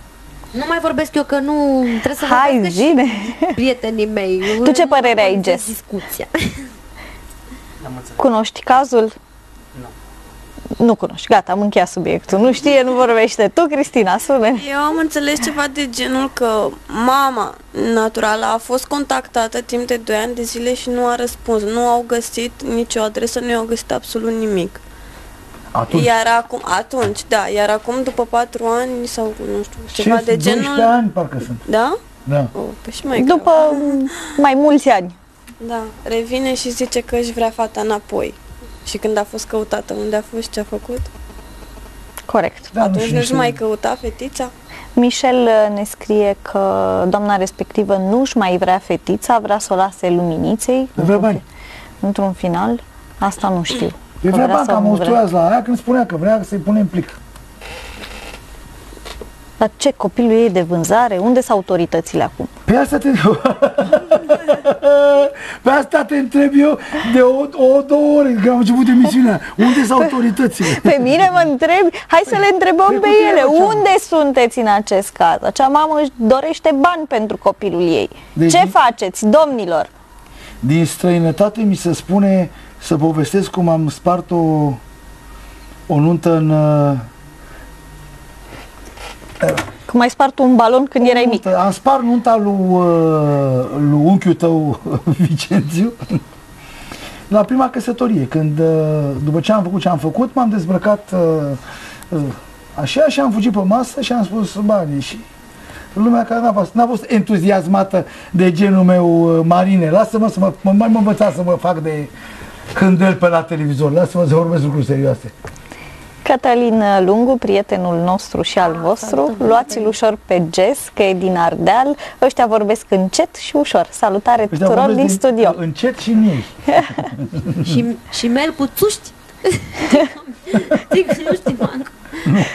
Nu mai vorbesc eu că nu... Trebuie să Hai, vorbesc și zine! prietenii mei. Tu ce Nu părere ai, organizez Jess? Discuția. Cunoști cazul? Nu. Nu cunoști, gata, am încheiat subiectul. Nu știe, nu vorbește. Tu, Cristina, spune Eu am înțeles ceva de genul că mama naturală a fost contactată timp de 2 ani de zile și nu a răspuns. Nu au găsit nicio adresă, nu au găsit absolut nimic. Atunci, Iar acum, atunci, da, iar acum după 4 ani sau nu știu, ceva ce, de 12 genul... ani parcă sunt. Da? Da. Oh, păi și mai După grav. mai mulți ani. Da, revine și zice că își vrea fata înapoi. Și când a fost căutată, unde a fost și ce a făcut? Corect. Da, nu Atunci știu, nu-și știu. mai căuta fetița? Michel uh, ne scrie că doamna respectivă nu-și mai vrea fetița, vrea să o lase luminiței. Vrea bani. Într-un final, asta nu știu. Eu Că vrea vrea banca sau nu vrea. monstruoasă la aia când spunea că vrea să-i pune în plic. Dar ce, copilul ei e de vânzare? Unde sunt autoritățile acum? Pe asta te (laughs) Pe asta te întreb eu de o, o două ore că am început emisiunea. Unde sunt autoritățile? (laughs) Pe mine mă întrebi, hai să le întrebăm Păi pe cu ce ele. facem? Unde sunteți în acest caz? Acea mamă își dorește bani pentru copilul ei. Deci- Ce faceți, domnilor? Din străinătate mi se spune să povestesc cum am spart o, o nuntă în... uh, Cum ai spart un balon când erai o mic. nuntă. Am spart nunta lui, uh, lui unchiul tău, (laughs) Vicențiu, la prima căsătorie, când uh, după ce am făcut ce am făcut, m-am dezbrăcat uh, uh, așa și am fugit pe masă și am spus banii și lumea care n-a fost, n-a fost entuziasmată de genul meu uh, Marine, lasă-mă să mă, mă, mai mă învăța să mă fac de hândel pe la televizor, lasă-mă să vorbesc lucruri serioase. Cătălin Lungu, prietenul nostru și al vostru, luați-l ușor pe Jess, că e din Ardeal. Ăștia vorbesc încet și ușor. Salutare Ăștia tuturor vorbesc din studio. Încet și în ei. (laughs) și, și mel cu țuști. (laughs) Zic, nu știi bancuri.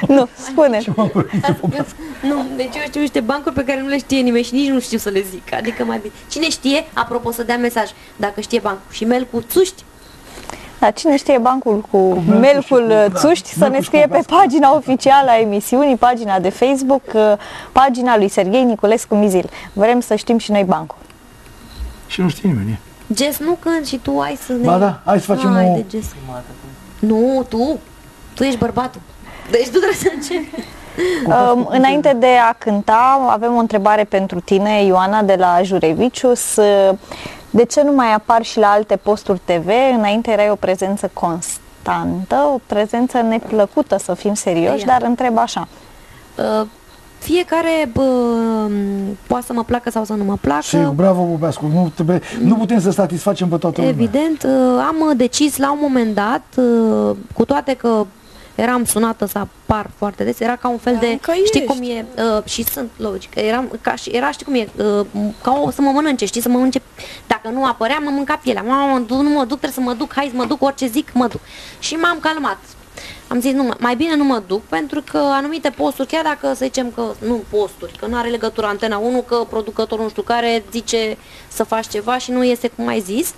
Nu, spune. Ce m-am vorbit eu pe masă? Nu, deci eu știu niște bancuri pe care nu le știe nimeni și nici nu știu să le zic. Adică mai bine. Cine știe, apropo să dea mesaj, dacă știe bancul și mel cu țuști, Da, cine știe bancul cu, melcul melcul și cu- da, țuști, să melcul ne și scrie cu pe vască. pagina oficială a emisiunii, pagina de Facebook, uh, pagina lui Serghei Niculescu Mizil. Vrem să știm și noi bancul. Și nu știe nimeni. Jess, nu când și tu ai să ne... Ba da, hai să facem Hai o- de Jess. Nu, tu. Tu ești bărbatul. Deci tu trebuie să începi. Um, înainte de a cânta, avem o întrebare pentru tine, Ioana, de la Jurevicius. Uh, De ce nu mai apar și la alte posturi TV? Înainte erai o prezență constantă, o prezență neplăcută, să fim serioși, Ia. dar întreb așa. Uh, fiecare bă, poate să mă placă sau să nu mă placă. Și bravo, Bobescu, nu, trebuie, nu putem să satisfacem pe toată lumea. Evident, uh, am uh, decis la un moment dat, uh, cu toate că eram sunată să apar foarte des, era ca un fel Da, de, încă știi ești. cum e, uh, și sunt logic, eram, ca și, era, știi cum e, uh, ca o, să mă mănânce, știi, să mă mănânce, dacă nu apăream, mă mânca pielea, mama, mă duc, nu mă duc, trebuie să mă duc, hai să mă duc, orice zic, mă duc. Și m-am calmat. Am zis, nu, mă- mai bine nu mă duc, pentru că anumite posturi, chiar dacă să zicem că, nu posturi, că nu are legătură antena 1, că producătorul nu știu care zice să faci ceva și nu iese cum ai zis, uh,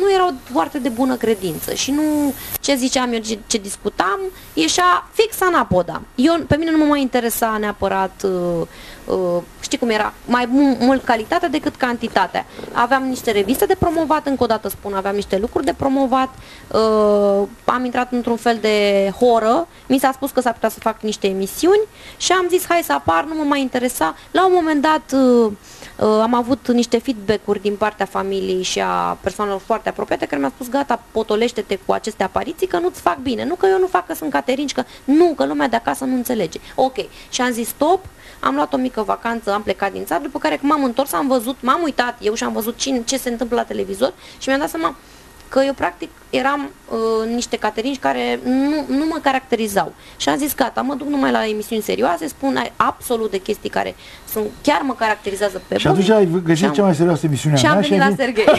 nu erau foarte de bună credință și nu ce ziceam eu, ce, ce discutam, ieșea fix anapoda. Eu, pe mine nu mă mai interesa neapărat, uh, uh, știi cum era, mai mu- mult calitatea decât cantitatea. Aveam niște reviste de promovat, încă o dată spun, aveam niște lucruri de promovat, uh, am intrat într-un fel de horă, mi s-a spus că s-ar putea să fac niște emisiuni și am zis hai să apar, nu mă mai interesa. La un moment dat uh, uh, am avut niște feedback-uri din partea familiei și a persoanelor foarte apropiate care mi-au spus gata, potolește-te cu aceste apariții că nu-ți fac bine. Nu că eu nu fac că sunt caterinci, că nu, că lumea de acasă nu înțelege. Ok. Și am zis stop, am luat o mică vacanță, am plecat din țară, după care când m-am întors am văzut, m-am uitat eu și am văzut cine, ce se întâmplă la televizor și mi-am dat seama că eu practic eram uh, niște caterinci care nu, nu mă caracterizau. Și am zis gata, mă duc numai la emisiuni serioase, spun ai, absolut de chestii care sunt, chiar mă caracterizează pe Și bune. atunci ai găsit Și am- cea mai serioasă emisiune a Și am mea venit ai la zis, Serghei.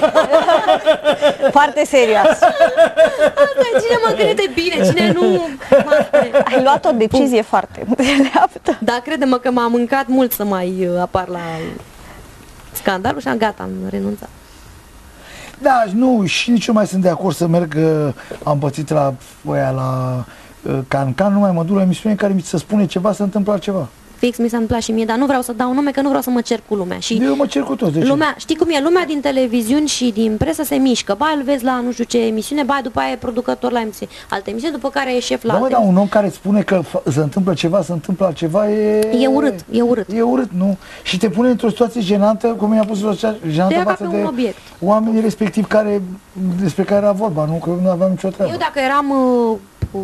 (laughs) Foarte serios. Asta e, cine mă crede bine, cine nu mă crede. Ai luat o decizie foarte înțeleaptă. Dar crede-mă că m-a mâncat mult să mai uh, apar la scandalul și am gata, am renunțat. Da, nu, și nici eu mai sunt de acord să merg, uh, am pățit la oia la uh, Can Can, nu mai mă duc la emisiune în care mi se spune ceva, se întâmplă altceva. Fix mi s-a întâmplat și mie, dar nu vreau să dau nume, că nu vreau să mă cer cu lumea. Și Eu mă cer cu toți, de ce? lumea, știi cum e? Lumea din televiziuni și din presă se mișcă. Ba, îl vezi la nu știu ce emisiune, ba, după aia e producător la emisiune, alte emisiune, după care e șef la Da, mă, alte dar un om care îți spune că fa- se întâmplă ceva, se întâmplă altceva, e... E urât, e urât. E urât, nu? Și te pune într-o situație jenantă, cum i-a pus o situație Te jenantă ia ca față pe un de obiect. oamenii respectiv care, despre care era vorba, nu? Că nu aveam nicio treabă. Eu dacă eram uh,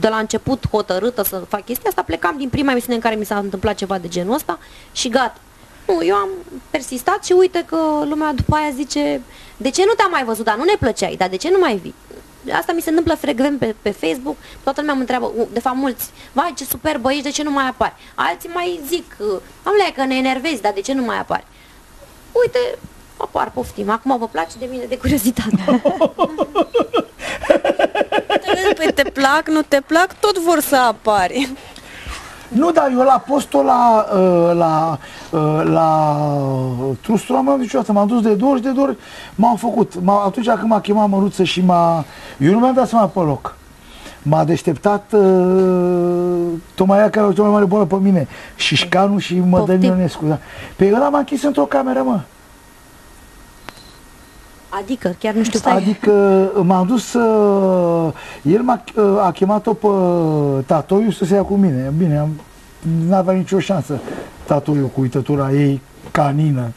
de la început hotărâtă să fac chestia asta, plecam din prima emisiune în care mi s-a întâmplat ceva de genul ăsta și gata. Nu, eu am persistat și uite că lumea după aia zice de ce nu te-am mai văzut, dar nu ne plăceai, dar de ce nu mai vii? Asta mi se întâmplă frecvent pe, pe Facebook, toată lumea mă întreabă, u- de fapt mulți, vai ce superbă ești, de ce nu mai apari? Alții mai zic, amle că ne enervezi, dar de ce nu mai apari? Uite, apar, poftim, acum vă place de mine de curiozitate. (laughs) Păi te plac, nu te plac, tot vor să apari. Nu, dar eu la postul la, uh, la, uh, la Trustul am mai niciodată, m-am dus de două ori, de două ori m-am făcut. M-a, atunci când m-a chemat Măruță și m-a... Eu nu mi-am dat seama pe loc. M-a deșteptat uh, tocmai aia care au cea mai mare boală pe mine, și Șcanu și Mădălin Poftim. Ionescu. Da. Pe ăla m-a închis într-o cameră, mă. Adică, chiar nu știu. Adică m-am dus, uh, el m-a, uh, a chemat-o pe tatoiu să se ia cu mine. Bine, am, n-avea nicio șansă tatoiu cu uitătura ei canină,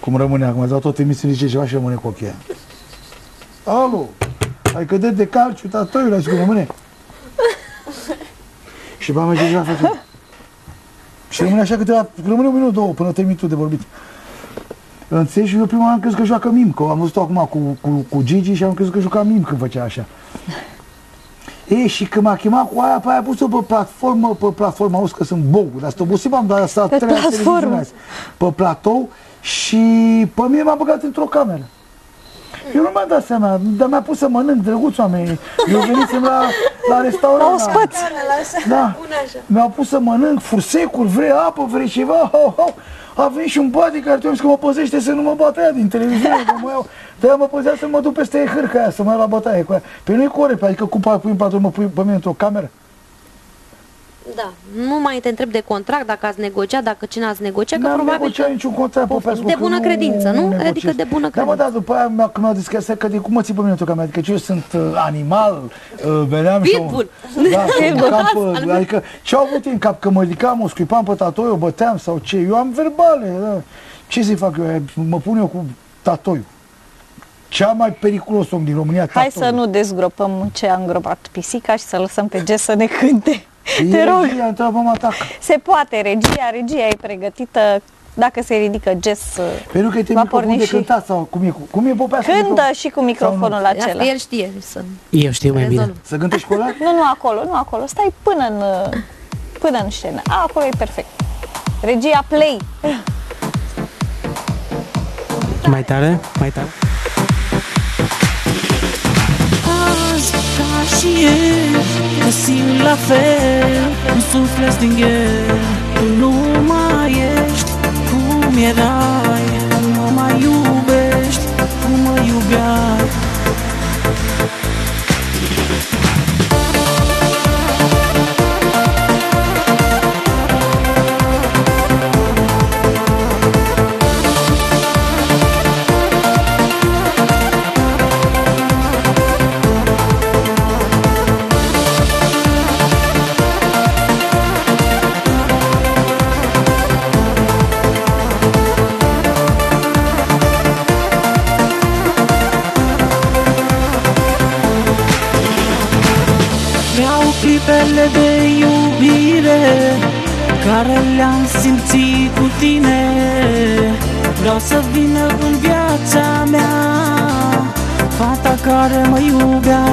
cum rămâne acum. Dar tot emisiunea zice ceva și rămâne cu ochii aia. Alo, ai cădet de calciu tatoiul, ai zis cum rămâne. și ba mai ce ceva face. Și rămâne așa câteva, rămâne un minut, două, până termin tu de vorbit. Înțelegi? Și eu prima oară am crezut că joacă mim, că am văzut-o acum cu, cu, cu Gigi și am crezut că juca mim când făcea așa. E, și când m-a chemat cu aia, pe aia a pus-o pe platformă, pe platformă, auzi că sunt bogul, dar stăbusit m-am dat asta Pe treia platformă. televiziunea azi, pe platou și pe mine m-a băgat într-o cameră. Eu nu mi-am dat seama, dar mi-a pus să mănânc, drăguț oameni. Eu venisem la, la restaurant. La ospăț. Da. Mi-au pus să mănânc fursecuri, vrei apă, vrei ceva. Ho, ho. A venit și un body care te că mă păzește să nu mă bată aia din televiziune, că mă iau. De mă păzea să mă duc peste hârca aia, să mă iau la bătaie cu aia. Pe nu-i corect, adică cu pa- pui în patru, mă pui pe mine într-o cameră. Da. Nu mai te întreb de contract, dacă ați negociat, dacă cine ați negociat, că N-am probabil negociat că... niciun contract pe Poftim. Facebook. De bună că credință, nu? negociez. Adică de bună Da, mă, credință. da, după aia mi-a, când mi-au zis că asta, că de cum mă ții pe mine într-o cameră, adică ce eu sunt uh, animal, uh, veneam și... Pitbull. Da, și (laughs) mă Pitbull. cam pe, adică ce au avut în cap, că mă ridicam, o scuipam pe tatoi, o băteam sau ce, eu am verbale, da. Ce să-i fac eu, mă pun eu cu tatoi. Cea mai periculos om din România, Hai tatoi. să nu dezgropăm ce a îngropat pisica și să lăsăm pe Jess să ne cânte. Te E rog, regia, întreabă mă atacă. se poate, regia, regia e pregătită. Dacă se ridică Jess, Pentru că te va microfon porni de și cântat sau cum e, cum e popească cântă microfon? și cu microfonul Sau acela. Asta el știe să Eu știu mai bine. rezolvă. Să cânte și cu ăla? Nu, nu acolo, nu acolo. Stai până în, până în scenă. A, acolo e perfect. Regia play. Mai tare? Mai tare? Ca și ieri Te simt la fel Îmi suflet din el Tu nu mai ești Cum erai Nu mă mai iubești Cum mă iubeai clipele de iubire Care le-am simțit cu tine. Vreau să vină în viața mea Fata care mă iubea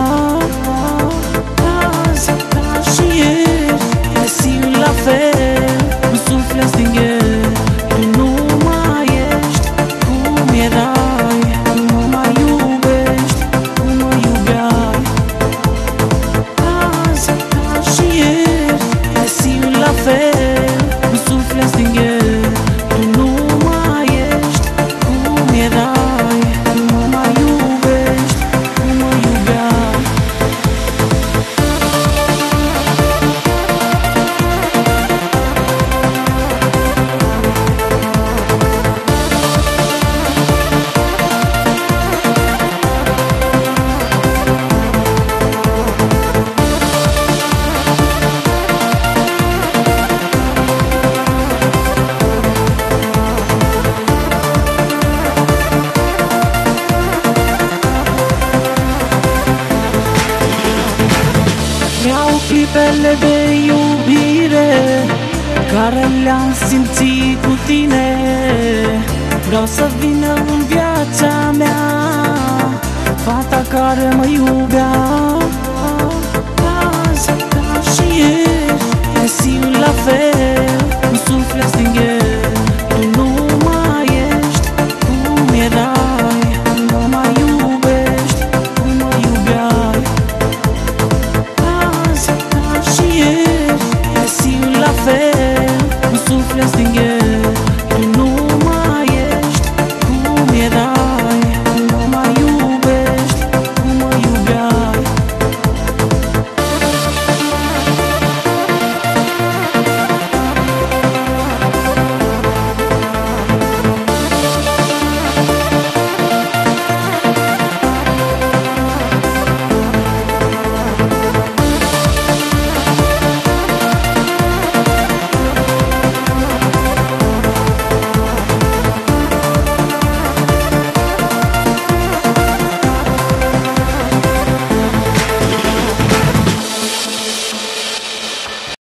Vreau să